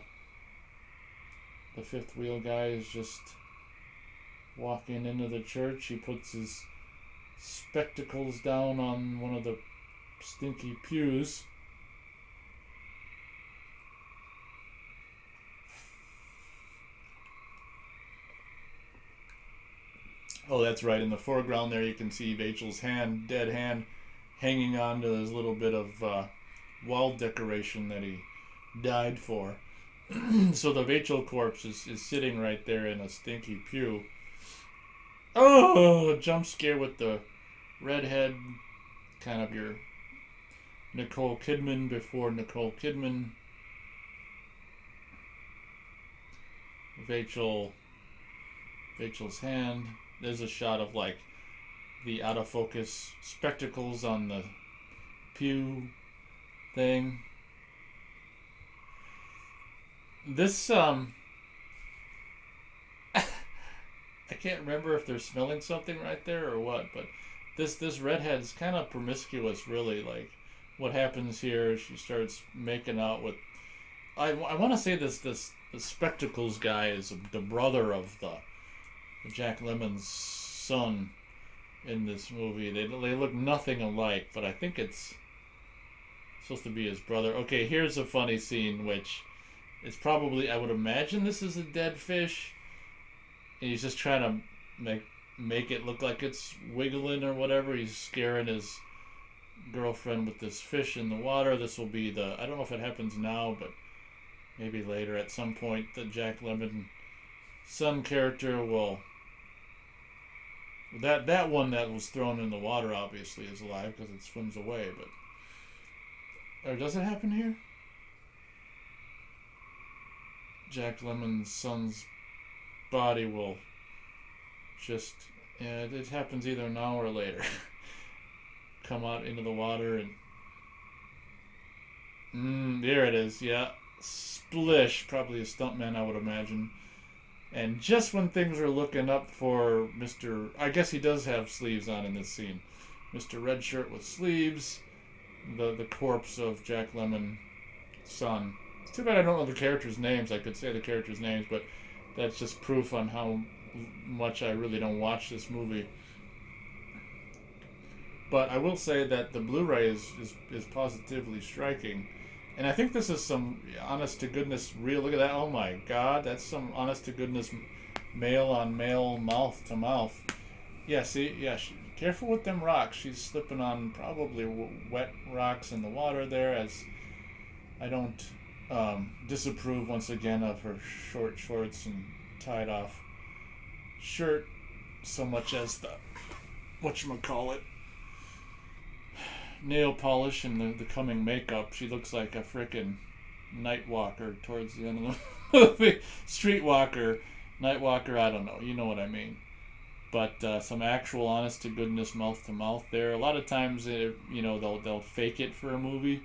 the fifth wheel guy is just walking into the church. He puts his spectacles down on one of the stinky pews. Oh, that's right. In the foreground there, you can see Vachel's hand, dead hand, hanging on to this little bit of uh, wall decoration that he died for. so the Vachel corpse is, is sitting right there in a stinky pew. Oh, jump scare with the redhead, kind of your Nicole Kidman before Nicole Kidman. Vachel, Vachel's hand. There's a shot of like the out of focus spectacles on the pew thing. This um I can't remember if they're smelling something right there or what, but this this redhead's kind of promiscuous really like what happens here she starts making out with I, I want to say this this the spectacles guy is the brother of the Jack Lemmon's son in this movie. They, they look nothing alike, but I think it's supposed to be his brother. Okay, here's a funny scene, which is probably, I would imagine this is a dead fish. And he's just trying to make make it look like it's wiggling or whatever. He's scaring his girlfriend with this fish in the water. This will be the, I don't know if it happens now, but maybe later at some point, the Jack Lemmon son character will that that one that was thrown in the water obviously is alive because it swims away, but or does it happen here? Jack Lemmon's son's body will just yeah, it happens either now or later. Come out into the water and mm, there it is. Yeah, splish. Probably a stuntman, I would imagine. And just when things are looking up for Mr. I guess he does have sleeves on in this scene. Mr. Red Shirt with sleeves, the the corpse of Jack Lemmon, son. It's too bad I don't know the characters' names. I could say the characters' names, but that's just proof on how much I really don't watch this movie. But I will say that the Blu-ray is, is, is positively striking and I think this is some honest to goodness real. Look at that. Oh my God. That's some honest to goodness male on male, mouth to mouth. Yeah, see? Yeah, she, careful with them rocks. She's slipping on probably wet rocks in the water there as I don't um, disapprove once again of her short shorts and tied off shirt so much as the whatchamacallit nail polish and the, the coming makeup, she looks like a freaking night walker towards the end of the movie. Streetwalker, night walker, I don't know. You know what I mean. But uh, some actual honest to goodness mouth to mouth there. A lot of times, it, you know, they'll they'll fake it for a movie.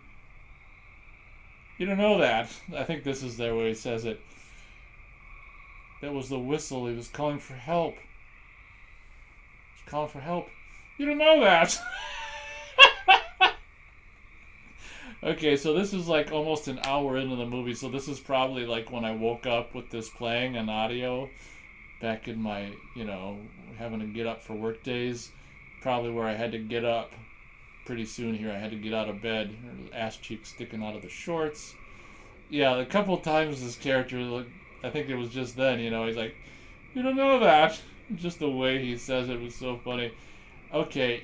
You don't know that. I think this is there where he says it. That was the whistle. He was calling for help. He's calling for help. You don't know that. Okay, so this is like almost an hour into the movie, so this is probably like when I woke up with this playing and audio back in my, you know, having to get up for work days. Probably where I had to get up pretty soon here. I had to get out of bed, ass cheeks sticking out of the shorts. Yeah, a couple times this character, I think it was just then, you know, he's like, you don't know that. Just the way he says it was so funny. Okay,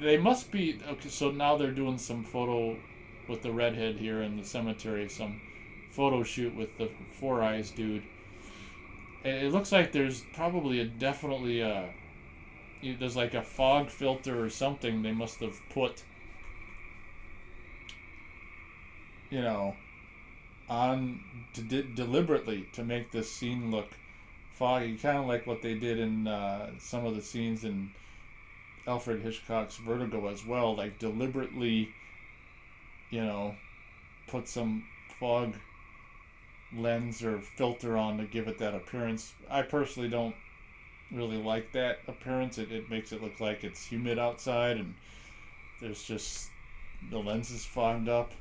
they must be, okay, so now they're doing some photo with the redhead here in the cemetery some photo shoot with the Four Eyes dude. It, looks like there's probably a definitely a there's like a fog filter or something they must have put you know on to de- deliberately to make this scene look foggy kind of like what they did in uh, some of the scenes in alfred hitchcock's vertigo as well like deliberately you know put some fog lens or filter on to give it that appearance i personally don't really like that appearance. It, it makes it look like it's humid outside and there's just the lens is fogged up.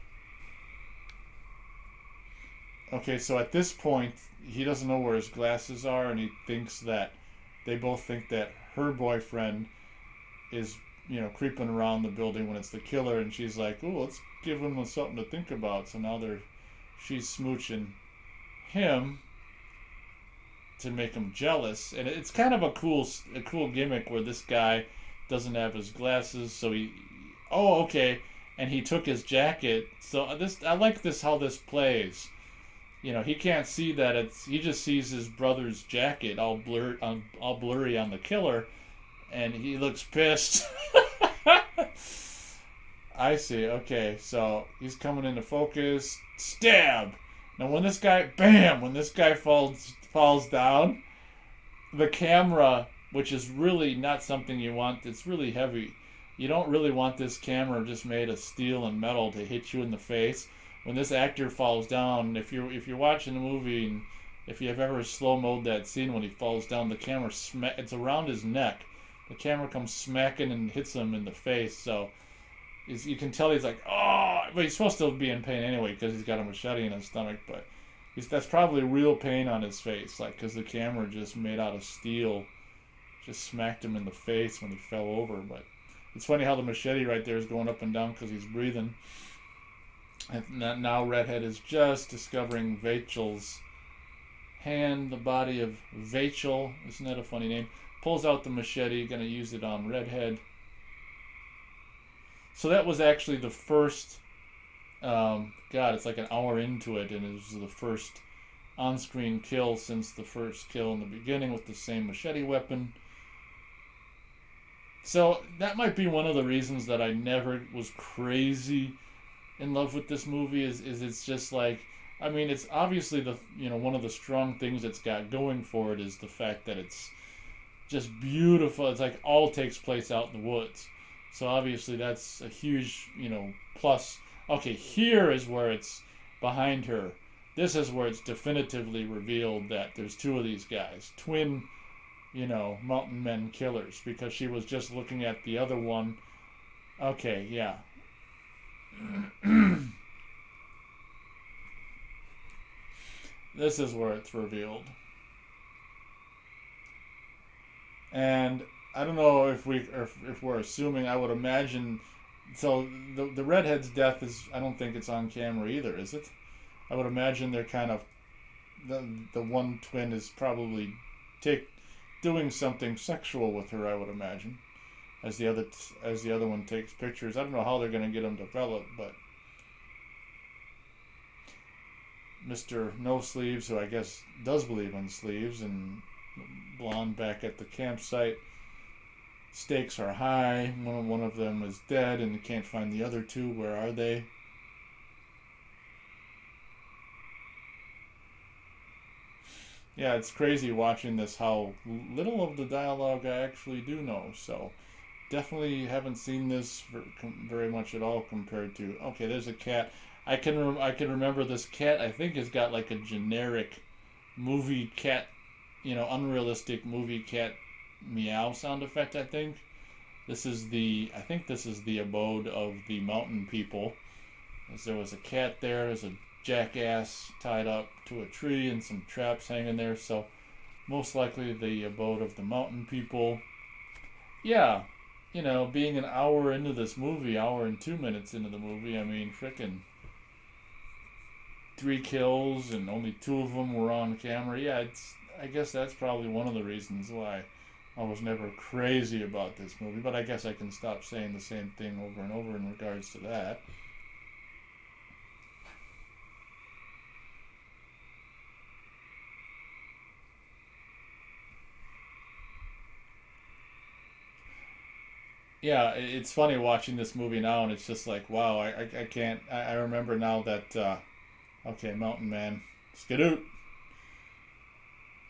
Okay, so at this point, he doesn't know where his glasses are and he thinks that they both think that her boyfriend is, you know, creeping around the building when it's the killer and she's like, oh, let's give him something to think about. So now they're, she's smooching him to make him jealous, and it's kind of a cool a cool gimmick where this guy doesn't have his glasses, so he oh okay, and he took his jacket. So uh, this I like this how this plays. You know, he can't see that it's he just sees his brother's jacket all blur all blurry on the killer, and he looks pissed. I see. Okay, so he's coming into focus. Stab. Now when this guy, bam! When this guy falls falls down, the camera, which is really not something you want, it's really heavy. You don't really want this camera just made of steel and metal to hit you in the face. When this actor falls down, if you're if you're watching the movie and if you have ever slow mode that scene when he falls down, the camera smack it's around his neck. The camera comes smacking and hits him in the face. So you can tell he's like, oh, but he's supposed to be in pain anyway because he's got a machete in his stomach. But He's, that's probably real pain on his face, like because the camera just made out of steel, just smacked him in the face when he fell over. But it's funny how the machete right there is going up and down because he's breathing. And now Redhead is just discovering Vachel's hand, the body of Vachel. Isn't that a funny name? Pulls out the machete, gonna use it on Redhead. So that was actually the first um, God, it's like an hour into it, and it was the first on screen kill since the first kill in the beginning with the same machete weapon. So that might be one of the reasons that I never was crazy in love with this movie is, is it's just like I mean it's obviously the you know one of the strong things it's got going for it is the fact that it's just beautiful. It's like all takes place out in the woods. So obviously that's a huge, you know, plus okay, here is where it's behind her. This is where it's definitively revealed that there's two of these guys, twin, you know, mountain men killers, because she was just looking at the other one. Okay, yeah. this is where it's revealed. And I don't know if we if, if we're assuming. I would imagine so the the redhead's death is I don't think it's on camera either, is it? I would imagine they're kind of the the one twin is probably take doing something sexual with her. I would imagine, as the other as the other one takes pictures. I don't know how they're going to get them developed, but Mister No Sleeves, who I guess does believe in sleeves, and blonde back at the campsite stakes are high. One, one of them is dead and you can't find the other two. Where are they? Yeah, it's crazy watching this how little of the dialogue I actually do know. So definitely haven't seen this very much at all compared to okay, there's a cat. I can I can remember this cat. I think has got like a generic movie cat, you know, unrealistic movie cat meow sound effect, I think. This is the, I think this is the abode of the mountain people. As there was a cat there, there's a jackass tied up to a tree and some traps hanging there, so most likely the abode of the mountain people. Yeah, you know, being an hour into this movie, hour and two minutes into the movie, I mean, frickin' three kills and only two of them were on camera. Yeah, it's. I guess that's probably one of the reasons why I was never crazy about this movie, but I guess I can stop saying the same thing over and over in regards to that. Yeah, it's funny watching this movie now, and it's just like, wow, I, I, I can't. I, I remember now that, uh, okay, Mountain Man, skidoo,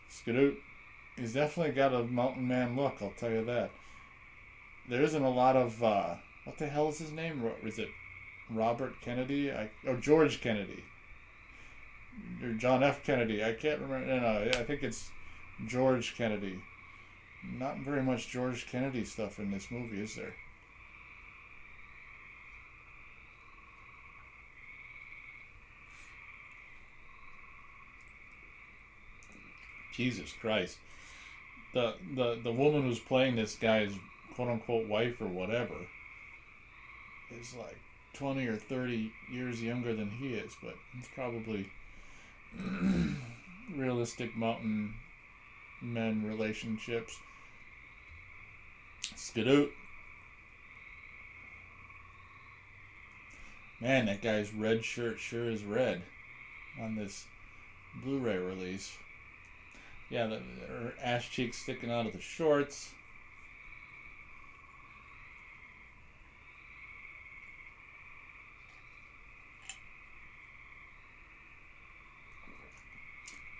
skidoo he's definitely got a Mountain Man look. I'll tell you that. There isn't a lot of uh, what the hell is his name? Is it Robert Kennedy? I or George Kennedy? Or John F. Kennedy? I can't remember. No, no, I think it's George Kennedy. Not very much George Kennedy stuff in this movie, is there? Jesus Christ. The the the woman who's playing this guy's quote unquote wife or whatever is like 20 or 30 years younger than he is, but it's probably realistic mountain men relationships. Skadoot. Man, that guy's red shirt sure is red on this Blu-ray release. Yeah, the, her ass cheeks sticking out of the shorts.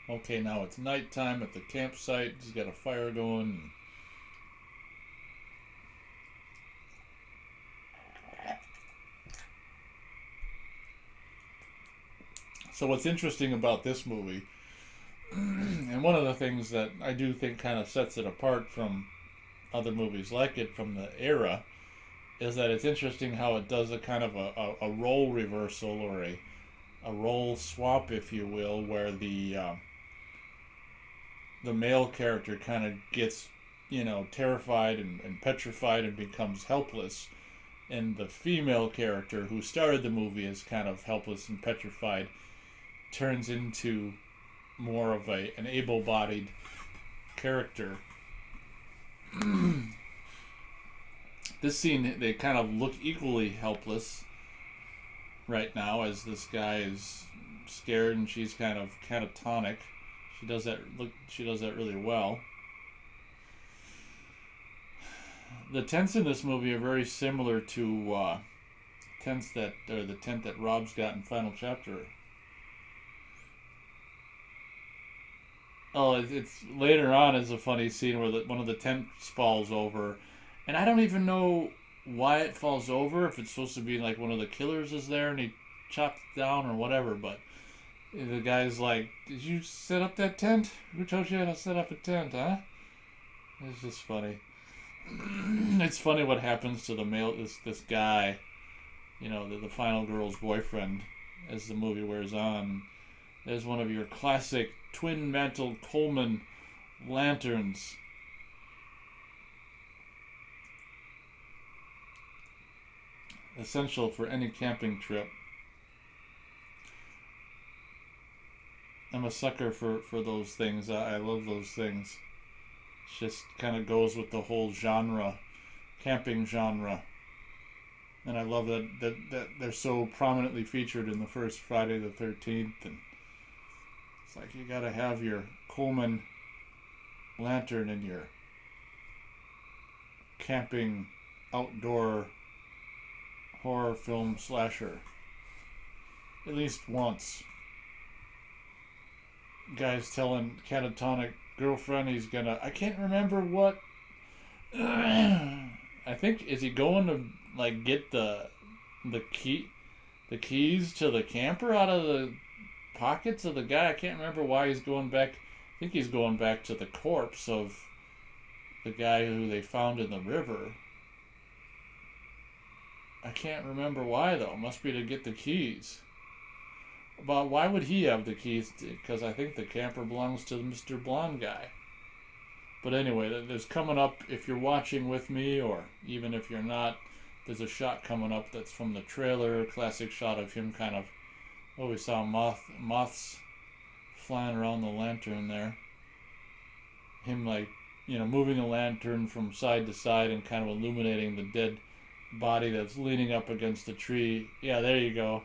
Okay, now it's nighttime at the campsite. He's got a fire going. So what's interesting about this movie, and one of the things that I do think kind of sets it apart from other movies like it from the era, is that it's interesting how it does a kind of a, a, a role reversal or a a role swap, if you will, where the um, the male character kind of gets you know terrified and, and petrified and becomes helpless. And the female character who started the movie as kind of helpless and petrified turns into more of a an able-bodied character. This scene they kind of look equally helpless right now as this guy is scared and she's kind of catatonic. She does that look she does that really well. The tents in this movie are very similar to uh, tents that or the tent that Rob's got in final chapter Oh, it's, it's later on is a funny scene where the, one of the tents falls over, and I don't even know why it falls over. If it's supposed to be like one of the killers is there and he chops it down or whatever, but the guy's like, "Did you set up that tent? Who told you how to set up a tent, huh?" It's just funny. it's funny what happens to the male this this guy, you know, the, the final girl's boyfriend, as the movie wears on. There's one of your classic twin mantle Coleman lanterns. Essential for any camping trip. I'm a sucker for, for those things. I, I love those things. It just kind of goes with the whole genre, camping genre. And I love that, that, that they're so prominently featured in the first Friday the 13th. And it's like you gotta have your Coleman lantern in your camping outdoor horror film slasher. At least once. Guy's telling catatonic girlfriend he's gonna I can't remember what I think is he going to like get the the key the keys to the camper out of the pockets of the guy. I can't remember why he's going back. I think he's going back to the corpse of the guy who they found in the river. I can't remember why though. Must be to get the keys. But why would he have the keys? Because I think the camper belongs to the Mr. Blonde guy. But anyway, there's coming up, if you're watching with me, or even if you're not, there's a shot coming up that's from the trailer, classic shot of him kind of, oh, we saw moth, moths flying around the lantern there. Him, like, you know, moving the lantern from side to side and kind of illuminating the dead body that's leaning up against the tree. Yeah, there you go.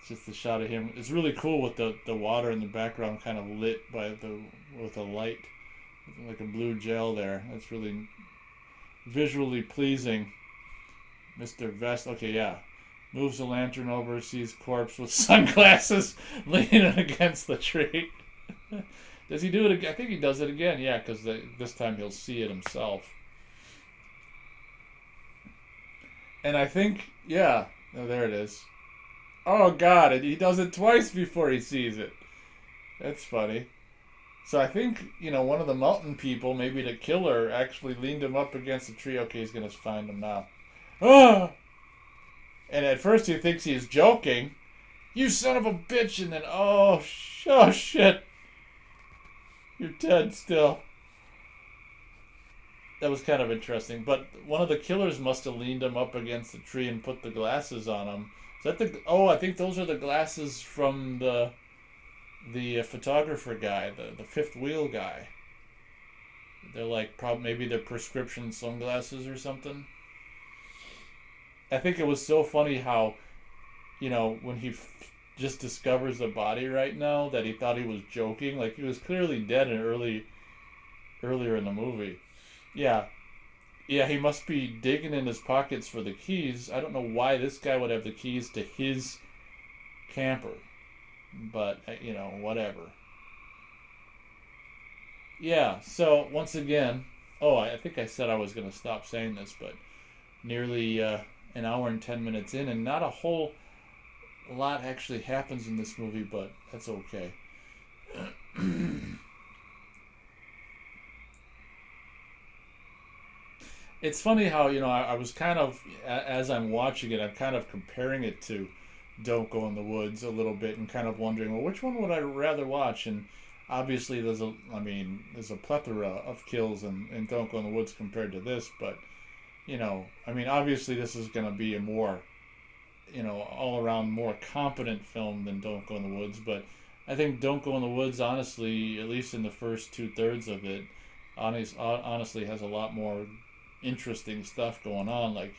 It's just a shot of him. It's really cool with the, the water in the background kind of lit by the with a light, like a blue gel there. That's really visually pleasing. Mr. Vest. Okay, yeah. Moves the lantern over, sees corpse with sunglasses leaning against the tree. does he do it again? I think he does it again. Yeah, because this time he'll see it himself. And I think, yeah, oh, there it is. Oh God, and he does it twice before he sees it. That's funny. So I think you know one of the mountain people, maybe the killer, actually leaned him up against the tree. Okay, he's gonna find him now. Ah! And at first he thinks he's joking. You son of a bitch! And then oh, sh- oh shit, you're dead still. That was kind of interesting. But one of the killers must have leaned him up against the tree and put the glasses on him. Is that the? Oh, I think those are the glasses from the the uh, photographer guy, the the fifth wheel guy. They're like probably maybe they're prescription sunglasses or something. I think it was so funny how, you know, when he f- just discovers the body right now that he thought he was joking. Like he was clearly dead in early, earlier in the movie. Yeah, yeah, he must be digging in his pockets for the keys. I don't know why this guy would have the keys to his camper but uh, you know, whatever. Yeah, so once again, oh, I think I said I was going to stop saying this, but nearly uh, an hour and 10 minutes in, and not a whole lot actually happens in this movie, but that's okay. it's funny how, you know, I, I was kind of, as I'm watching it, I'm kind of comparing it to don't go in the woods a little bit and kind of wondering, well, which one would I rather watch? And obviously, there's a, I mean, there's a plethora of kills in, in Don't Go in the Woods compared to this, but you know, I mean, obviously, this is going to be a more, you know, all around more competent film than Don't Go in the Woods, but I think Don't Go in the Woods, honestly, at least in the first two thirds of it, honest, honestly has a lot more interesting stuff going on. Like,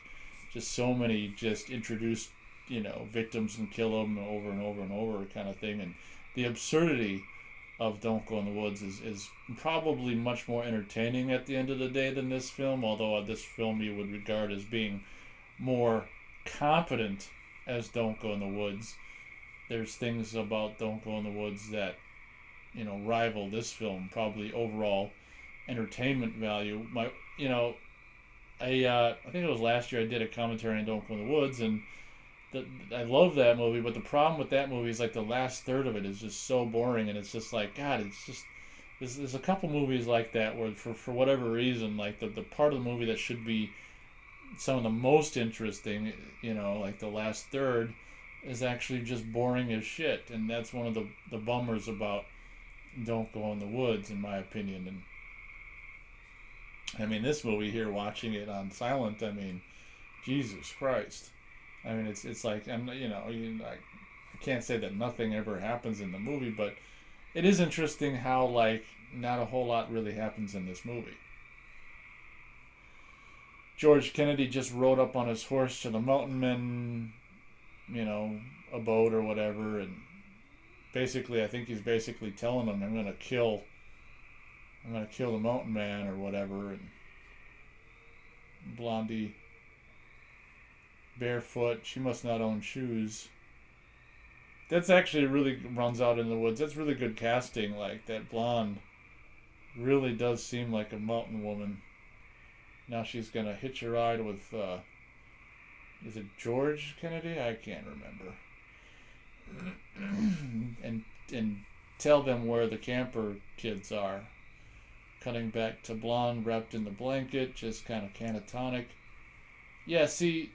just so many just introduced you know victims and kill them over and over and over kind of thing and the absurdity of Don't Go in the Woods is, is probably much more entertaining at the end of the day than this film, although this film you would regard as being more competent as Don't Go in the Woods. There's things about Don't Go in the Woods that, you know, rival this film, probably overall entertainment value. My, you know, I, uh, I think it was last year I did a commentary on Don't Go in the Woods, and the, I love that movie, but the problem with that movie is like the last third of it is just so boring, and it's just like God, it's just there's, there's a couple movies like that where for for whatever reason, like the the part of the movie that should be some of the most interesting, you know, like the last third, is actually just boring as shit, and that's one of the the bummers about Don't Go in the Woods, in my opinion, and. I mean, this movie here, watching it on silent, I mean, Jesus Christ. I mean, it's it's like, and you know, you, I, I can't say that nothing ever happens in the movie, but it is interesting how like not a whole lot really happens in this movie. George Kennedy just rode up on his horse to the mountain men, you know, abode or whatever, and basically, I think he's basically telling them, "I'm gonna kill, I'm gonna kill the mountain man or whatever," and Blondie barefoot. She must not own shoes. That's actually really runs out in the woods. That's really good casting. Like that blonde really does seem like a mountain woman. Now she's gonna hitch a ride with. Uh, is it George Kennedy? I can't remember. and and tell them where the camper kids are. Cutting back to blonde, wrapped in the blanket, just kind of catatonic. Yeah, see,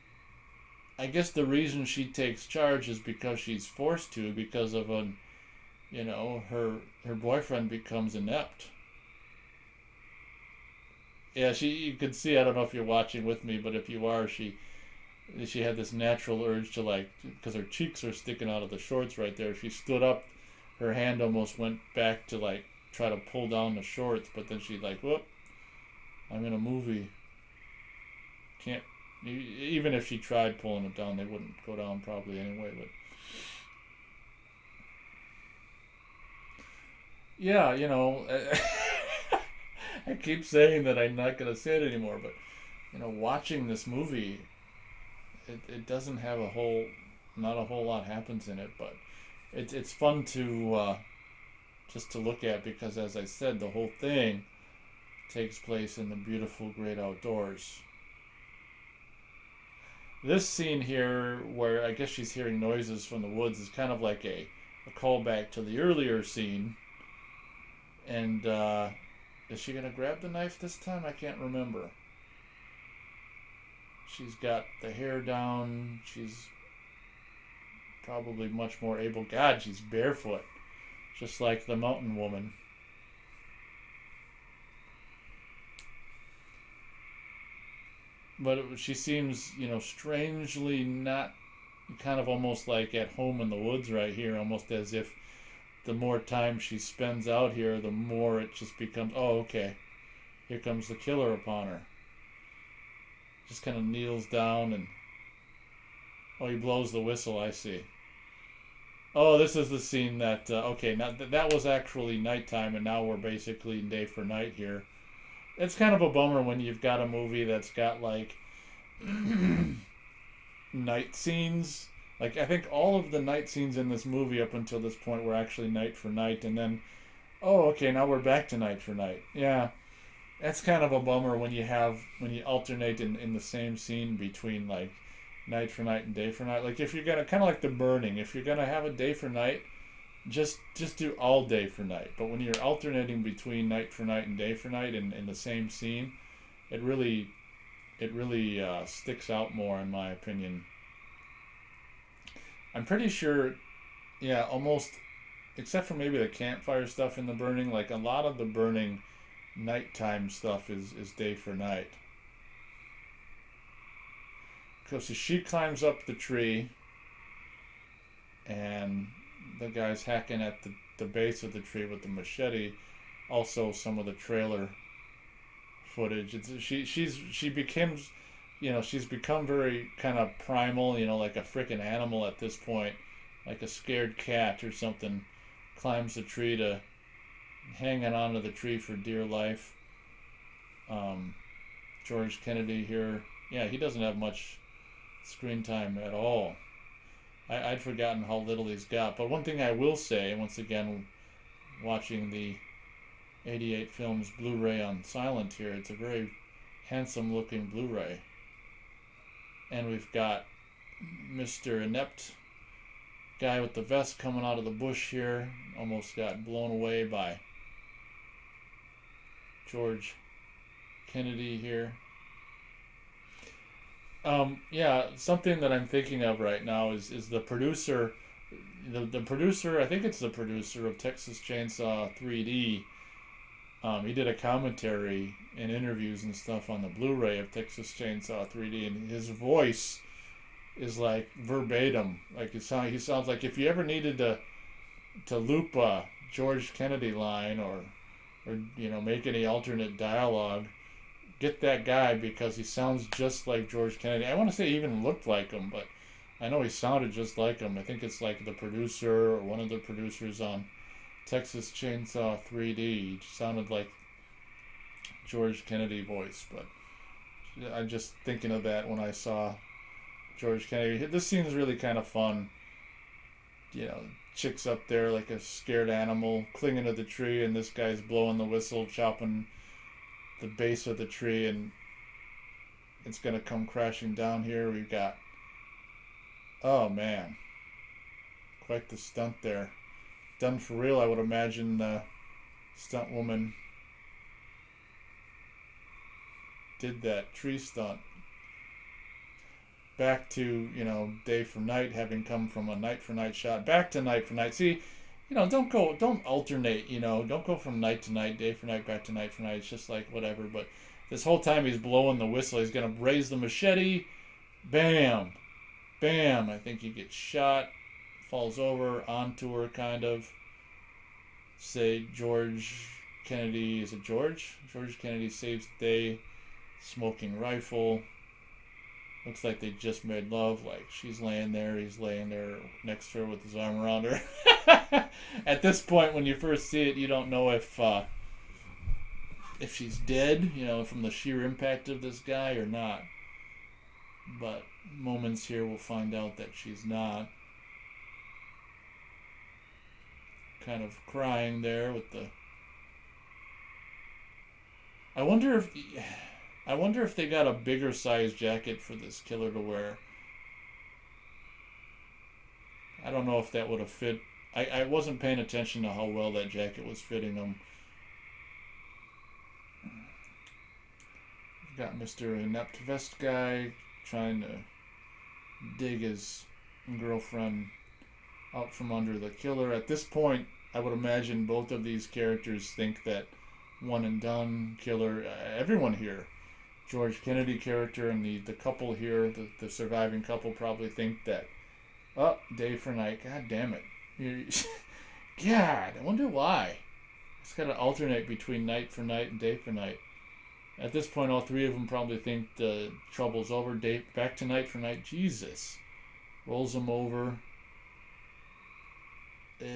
I guess the reason she takes charge is because she's forced to because of a, you know, her her boyfriend becomes inept. Yeah, she you can see. I don't know if you're watching with me, but if you are, she she had this natural urge to like because her cheeks are sticking out of the shorts right there. She stood up, her hand almost went back to like try to pull down the shorts, but then she like, whoop, I'm in a movie. Can't even if she tried pulling it down, they wouldn't go down probably anyway. But yeah, you know, I keep saying that I'm not gonna say it anymore, but you know, watching this movie, it, it doesn't have a whole, not a whole lot happens in it, but it's it's fun to uh, just to look at because, as I said, the whole thing takes place in the beautiful, great outdoors. This scene here, where I guess she's hearing noises from the woods, is kind of like a, a callback to the earlier scene. And uh, is she gonna grab the knife this time? I can't remember. She's got the hair down. She's probably much more able. God, she's barefoot, just like the mountain woman. But it, she seems, you know, strangely not kind of almost like at home in the woods right here, almost as if the more time she spends out here, the more it just becomes, oh, okay, here comes the killer upon her. Just kind of kneels down and, oh, he blows the whistle, I see. Oh, this is the scene that, uh, okay, now th- that was actually nighttime, and now we're basically day for night here. It's kind of a bummer when you've got a movie that's got, like, night scenes like I think all of the night scenes in this movie up until this point were actually night for night, and then, oh okay, now we're back to night for night. Yeah, that's kind of a bummer when you have when you alternate in, in the same scene between like night for night and day for night. Like if you're gonna kind of like the burning, if you're gonna have a day for night, just just do all day for night. But when you're alternating between night for night and day for night in, in the same scene, it really it really uh, sticks out more in my opinion. I'm pretty sure, yeah, almost, except for maybe the campfire stuff in the burning, like a lot of the burning nighttime stuff is, is day for night. Because she climbs up the tree, and the guy's hacking at the, the base of the tree with the machete. Also, some of the trailer footage. It's, she she's she becomes you know, she's become very kind of primal, you know, like a freaking animal at this point, like a scared cat or something, climbs the tree to hanging onto the tree for dear life. Um, George Kennedy here, yeah, he doesn't have much screen time at all. I, I'd forgotten how little he's got. But one thing I will say, once again, watching the 88 Films Blu ray on silent here, it's a very handsome looking Blu ray and we've got Mr. Inept guy with the vest coming out of the bush here. Almost got blown away by George Kennedy here. Um, yeah, something that I'm thinking of right now is, is the producer, the, the producer, I think it's the producer of Texas Chainsaw 3D. Um, he did a commentary and interviews and stuff on the Blu-ray of Texas Chainsaw 3D, and his voice is like verbatim. Like it sound, he sounds like if you ever needed to to loop a George Kennedy line or or you know make any alternate dialogue, get that guy because he sounds just like George Kennedy. I want to say he even looked like him, but I know he sounded just like him. I think it's like the producer or one of the producers on Texas Chainsaw 3D. He sounded like George Kennedy voice, but I'm just thinking of that when I saw George Kennedy. This scene is really kind of fun. You know, chick's up there like a scared animal, clinging to the tree, and this guy's blowing the whistle, chopping the base of the tree, and it's gonna come crashing down here. We've got, oh man, quite the stunt there. Done for real, I would imagine the stunt woman did that tree stunt back to you know day for night having come from a night for night shot back to night for night see you know don't go don't alternate you know don't go from night to night day for night back to night for night. It's just like whatever. But this whole time he's blowing the whistle. He's gonna raise the machete. Bam. Bam. I think he gets shot. Falls over onto her kind of. Say george kennedy is it george? George kennedy saves the day. Smoking rifle. Looks like they just made love. Like she's laying there, he's laying there next to her with his arm around her. At this point, when you first see it, you don't know if uh, if she's dead, you know, from the sheer impact of this guy or not. but moments here we'll find out that she's not. Kind of crying there with the. I wonder if. I wonder if they got a bigger size jacket for this killer to wear. I don't know if that would have fit. I, I wasn't paying attention to how well that jacket was fitting him. Got Mr. Inept Vest guy trying to dig his girlfriend out from under the killer. At this point, I would imagine both of these characters think that one and done killer, uh, everyone here, George Kennedy character and the, the couple here, the, the surviving couple probably think that, oh, day for night. God damn it. God, I wonder why. It's got to alternate between night for night and day for night. At this point, all three of them probably think the trouble's over. Day, back to night for night. Jesus. Rolls them over. Uh,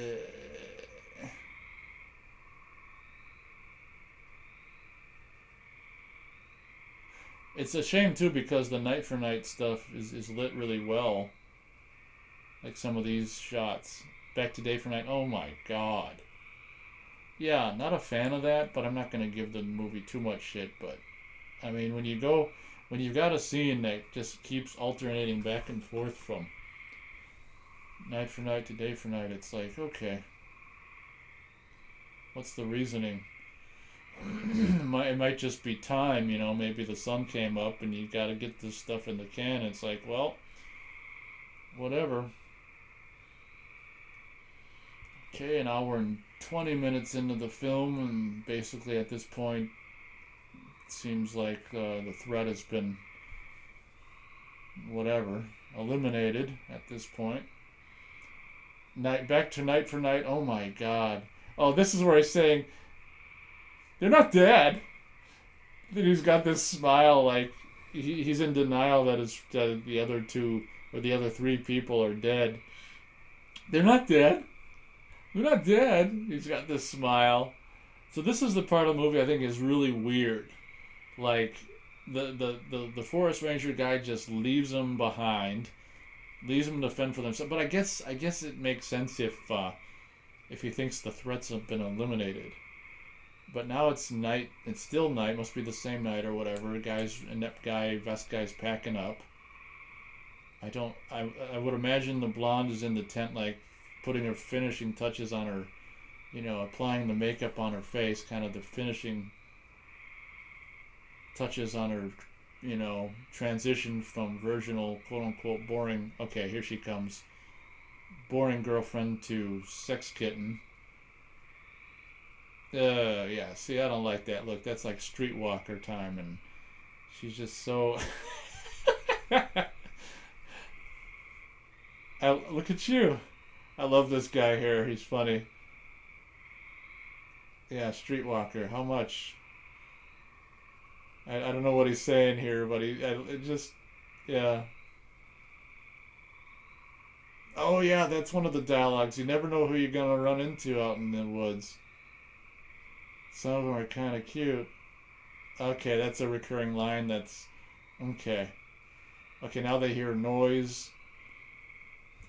it's a shame too because the night for night stuff is, is lit really well. Like some of these shots. Back to day for night. Oh my god. Yeah, not a fan of that, but I'm not going to give the movie too much shit. But, I mean, when you go, when you've got a scene that just keeps alternating back and forth from night for night to day for night, it's like, okay. What's the reasoning? It, might, it might just be time, you know, maybe the sun came up and you got to get this stuff in the can. It's like, well, whatever. Okay, an hour and 20 minutes into the film, and basically at this point, seems like uh, the threat has been, whatever, eliminated at this point. Night back to night for night. Oh my god. Oh, this is where he's saying they're not dead. Then he's got this smile, like he, he's in denial that his that the other two or the other three people are dead. They're not dead. They're not dead. He's got this smile. So this is the part of the movie I think is really weird. Like the the the, the forest ranger guy just leaves them behind, leaves them to fend for themselves. But I guess I guess it makes sense if uh, if he thinks the threats have been eliminated. But now it's night. It's still night. Must be the same night or whatever. Guys, inept guy, vest guy's packing up. I don't. I I would imagine the blonde is in the tent, like putting her finishing touches on her, you know, applying the makeup on her face, kind of the finishing touches on her, you know, transition from virginal, quote unquote, boring. Okay, here she comes. Boring girlfriend to sex kitten. Uh, yeah. See, I don't like that. Look, that's like streetwalker time, and she's just so. I, look at you. I love this guy here. He's funny. Yeah, Streetwalker. How much? I, I don't know what he's saying here, but he I, it just yeah. Oh yeah, that's one of the dialogues. You never know who you're gonna run into out in the woods. Some of them are kind of cute. Okay, that's a recurring line. That's okay. Okay, now they hear noise.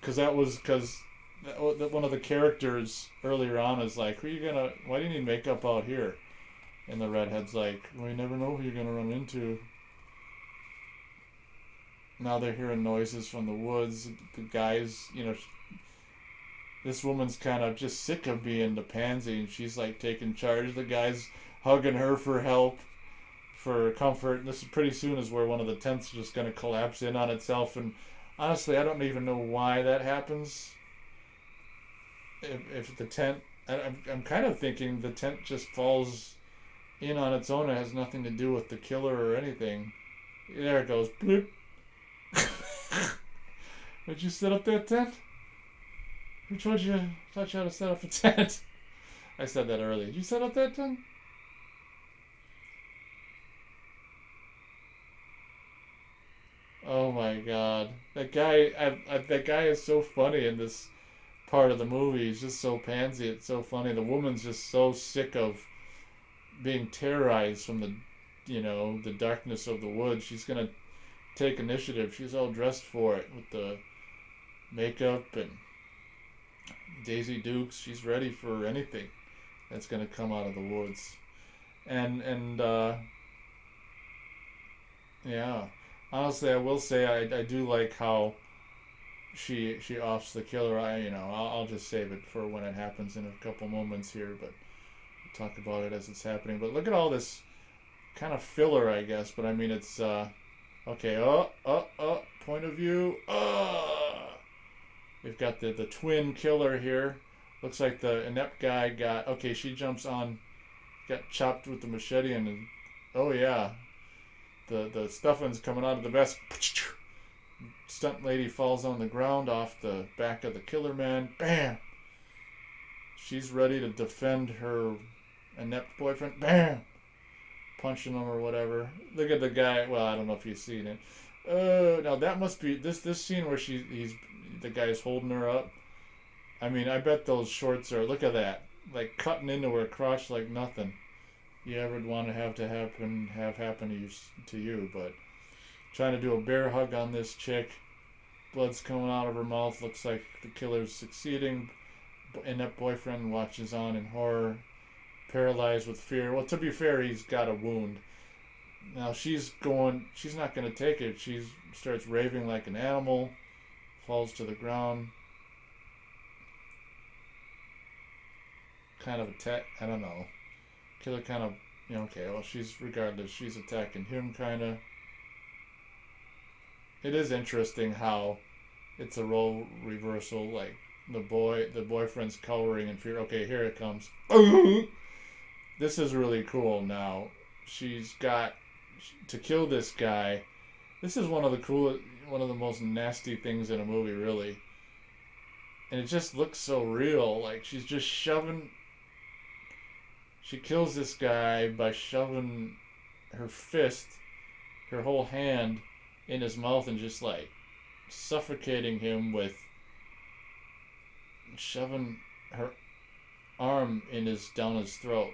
Cause that was because one of the characters earlier on is like, "Who are you gonna? Why do you need makeup out here?" And the redhead's like, "We well, never know who you're gonna run into." Now they're hearing noises from the woods. The guys, you know, this woman's kind of just sick of being the pansy, and she's like taking charge. The guy's hugging her for help, for comfort. And this is pretty soon is where one of the tents is just gonna collapse in on itself. And honestly, I don't even know why that happens if, if the tent, I'm, I'm kind of thinking the tent just falls in on its own. It has nothing to do with the killer or anything. There it goes. Bloop. Did you set up that tent? Who told you, taught you how to set up a tent? I said that earlier. Did you set up that tent? Oh my god, that guy! I, I, that guy is so funny in this part of the movie. He's just so pansy. It's so funny. The woman's just so sick of being terrorized from the, you know, the darkness of the woods. She's gonna take initiative. She's all dressed for it with the makeup and Daisy Dukes. She's ready for anything that's gonna come out of the woods, and and uh, yeah, honestly, I will say I, I do like how she she offs the killer. I you know I'll, I'll just save it for when it happens in a couple moments here, but we'll talk about it as it's happening. But look at all this kind of filler, I guess. But I mean, it's uh, okay. Oh, oh, oh. Point of view. Oh. We've got the the twin killer here. Looks like the inept guy got okay. She jumps on, got chopped with the machete, and oh yeah, the the stuffing's coming out of the vest. Stunt lady falls on the ground off the back of the killer man. Bam. She's ready to defend her inept boyfriend. Bam punching him or whatever. Look at the guy. Well, I don't know if you've seen it. Uh, now that must be this this scene where she he's the guy's holding her up. I mean, I bet those shorts are. Look at that, like cutting into her crotch like nothing. You ever want to have to happen have happen to you to you, but trying to do a bear hug on this chick. Blood's coming out of her mouth. Looks like the killer's succeeding. And that boyfriend watches on in horror paralyzed with fear. Well, to be fair, he's got a wound. Now she's going. She's not going to take it. She starts raving like an animal, falls to the ground. Kind of attack. I don't know. Killer kind of. You know, okay. Well, she's regardless. She's attacking him, kind of. It is interesting how it's a role reversal. Like the boy, the boyfriend's cowering in fear. Okay, here it comes. this is really cool now. She's got to kill this guy. This is one of the coolest, one of the most nasty things in a movie, really. And it just looks so real. Like she's just shoving. She kills this guy by shoving her fist, her whole hand, in his mouth and just like suffocating him with shoving her arm in his down his throat.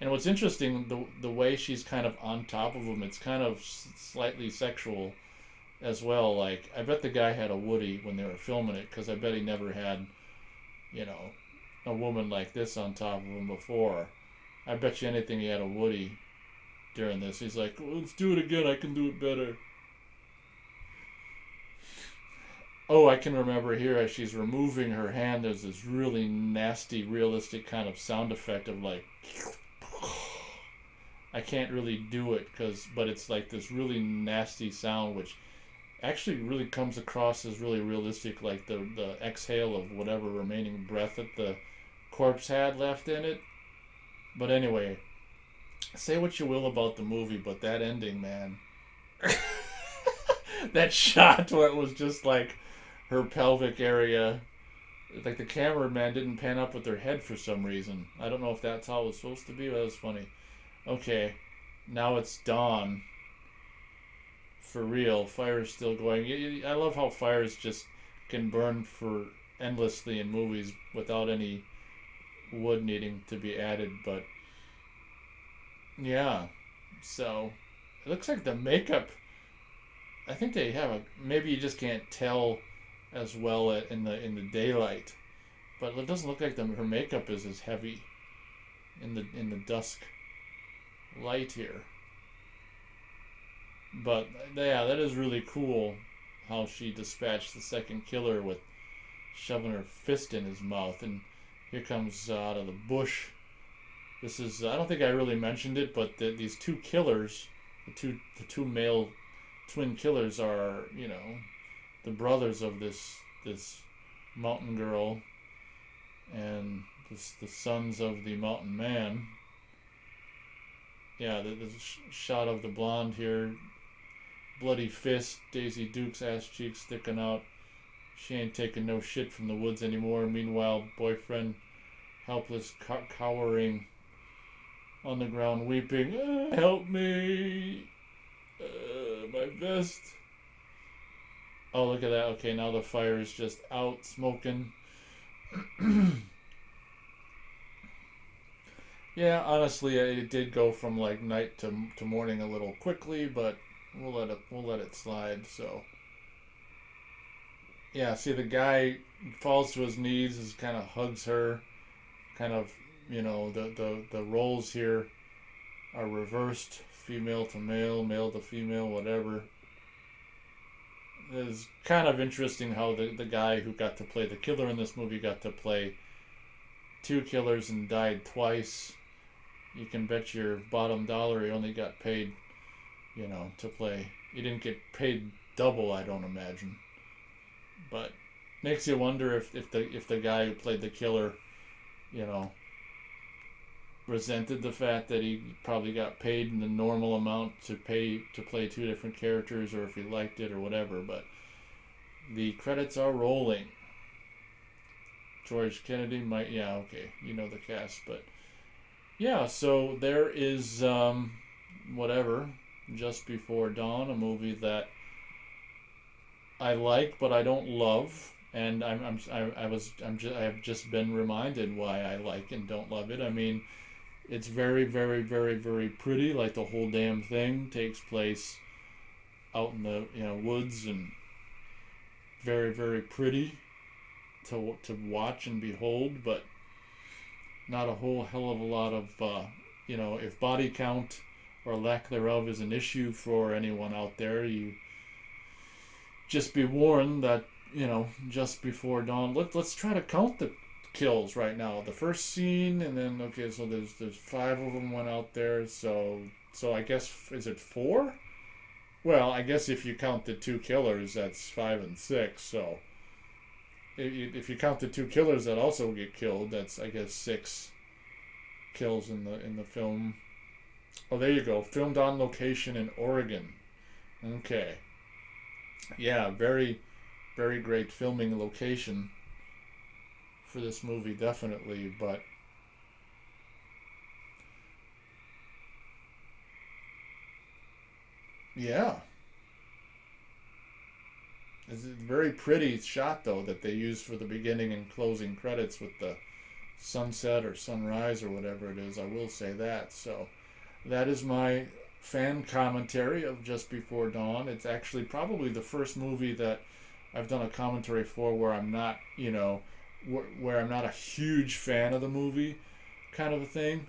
And what's interesting, the the way she's kind of on top of him, it's kind of slightly sexual as well. Like I bet the guy had a Woody when they were filming it, because I bet he never had, you know, a woman like this on top of him before. I bet you anything he had a Woody during this. He's like, let's do it again. I can do it better. Oh, I can remember here as she's removing her hand, there's this really nasty, realistic kind of sound effect of like I can't really do it because, but it's like this really nasty sound, which actually really comes across as really realistic, like the the exhale of whatever remaining breath that the corpse had left in it. But anyway, say what you will about the movie, but that ending, man, that shot where it was just like her pelvic area like the cameraman didn't pan up with her head for some reason. I don't know if that's how it was supposed to be, but that was funny. Okay, now it's dawn. For real, fire is still going. I love how fires just can burn for endlessly in movies without any wood needing to be added. But yeah, so it looks like the makeup. I think they have a. Maybe you just can't tell as well in the in the daylight, but it doesn't look like the, her makeup is as heavy in the in the dusk light here. But yeah, that is really cool how she dispatched the second killer with shoving her fist in his mouth. And here comes uh, out of the bush. This is I don't think I really mentioned it, but the, these two killers, the two the two male twin killers are you know the brothers of this this mountain girl and this, the sons of the mountain man. Yeah, the, the shot of the blonde here, bloody fist, Daisy Duke's ass cheeks sticking out. She ain't taking no shit from the woods anymore. Meanwhile, boyfriend, helpless, cow- cowering on the ground, weeping. Ah, help me! Uh, my vest. Oh, look at that. Okay, now the fire is just out smoking. yeah, honestly, it did go from like night to, to morning a little quickly, but we'll let it we'll let it slide. So yeah, see the guy falls to his knees, is kind of hugs her, kind of you know the the the roles here are reversed, female to male, male to female, whatever. It's kind of interesting how the the guy who got to play the killer in this movie got to play two killers and died twice. You can bet your bottom dollar he only got paid, you know, to play. He didn't get paid double, I don't imagine. But makes you wonder if, if the if the guy who played the killer, you know, resented the fact that he probably got paid in the normal amount to pay to play two different characters or if he liked it or whatever, but the credits are rolling. George Kennedy might yeah, okay, you know the cast, but yeah, so there is um, whatever, just before dawn, a movie that I like but I don't love, and I'm, I'm I, I was I'm just I have just been reminded why I like and don't love it. I mean, it's very very very very pretty. Like the whole damn thing takes place out in the you know woods and very very pretty to to watch and behold, but not a whole hell of a lot of uh, you know if body count or lack thereof is an issue for anyone out there, you just be warned that you know just before dawn. Let let's try to count the kills right now. The first scene, and then okay, so there's there's five of them went out there. So so I guess is it four? Well, I guess if you count the two killers, that's five and six. So if you count the two killers that also get killed, that's I guess six kills in the in the film. Oh, there you go. Filmed on location in Oregon. Okay yeah, very, very great filming location for this movie, definitely. But yeah, it's a very pretty shot though that they use for the beginning and closing credits with the sunset or sunrise or whatever it is. I will say that. So that is my fan commentary of Just Before Dawn. It's actually probably the first movie that I've done a commentary for where I'm not, you know, wh- where I'm not a huge fan of the movie, kind of a thing.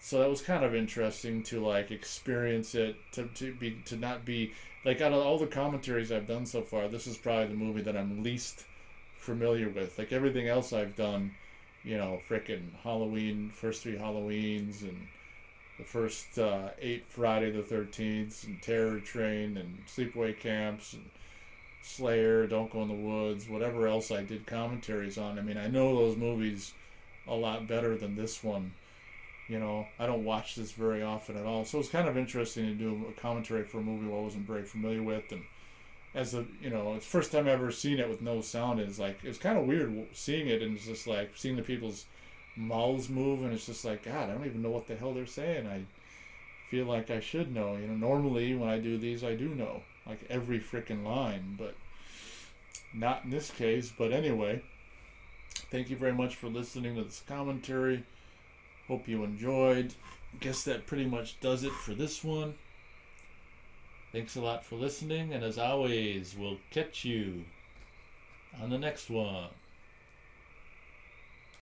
So that was kind of interesting to like experience it to, to be to not be like out of all the commentaries I've done so far, this is probably the movie that I'm least familiar with. Like everything else I've done, you know, frickin' Halloween, first three Halloweens and the first uh, eight Friday the 13th and Terror Train and Sleepaway Camps and Slayer, Don't Go in the Woods, whatever else I did commentaries on. I mean, I know those movies a lot better than this one. You know, I don't watch this very often at all. So it's kind of interesting to do a commentary for a movie I wasn't very familiar with. And as a, you know, it's first time I've ever seen it with no sound. It's like, it's kind of weird seeing it and it's just like seeing the people's mouths move, and it's just like God, I don't even know what the hell they're saying. I feel like I should know. You know, normally when I do these, I do know like every freaking line, but not in this case. But anyway, thank you very much for listening to this commentary. Hope you enjoyed. Guess that pretty much does it for this one. Thanks a lot for listening, and as always, we'll catch you on the next one.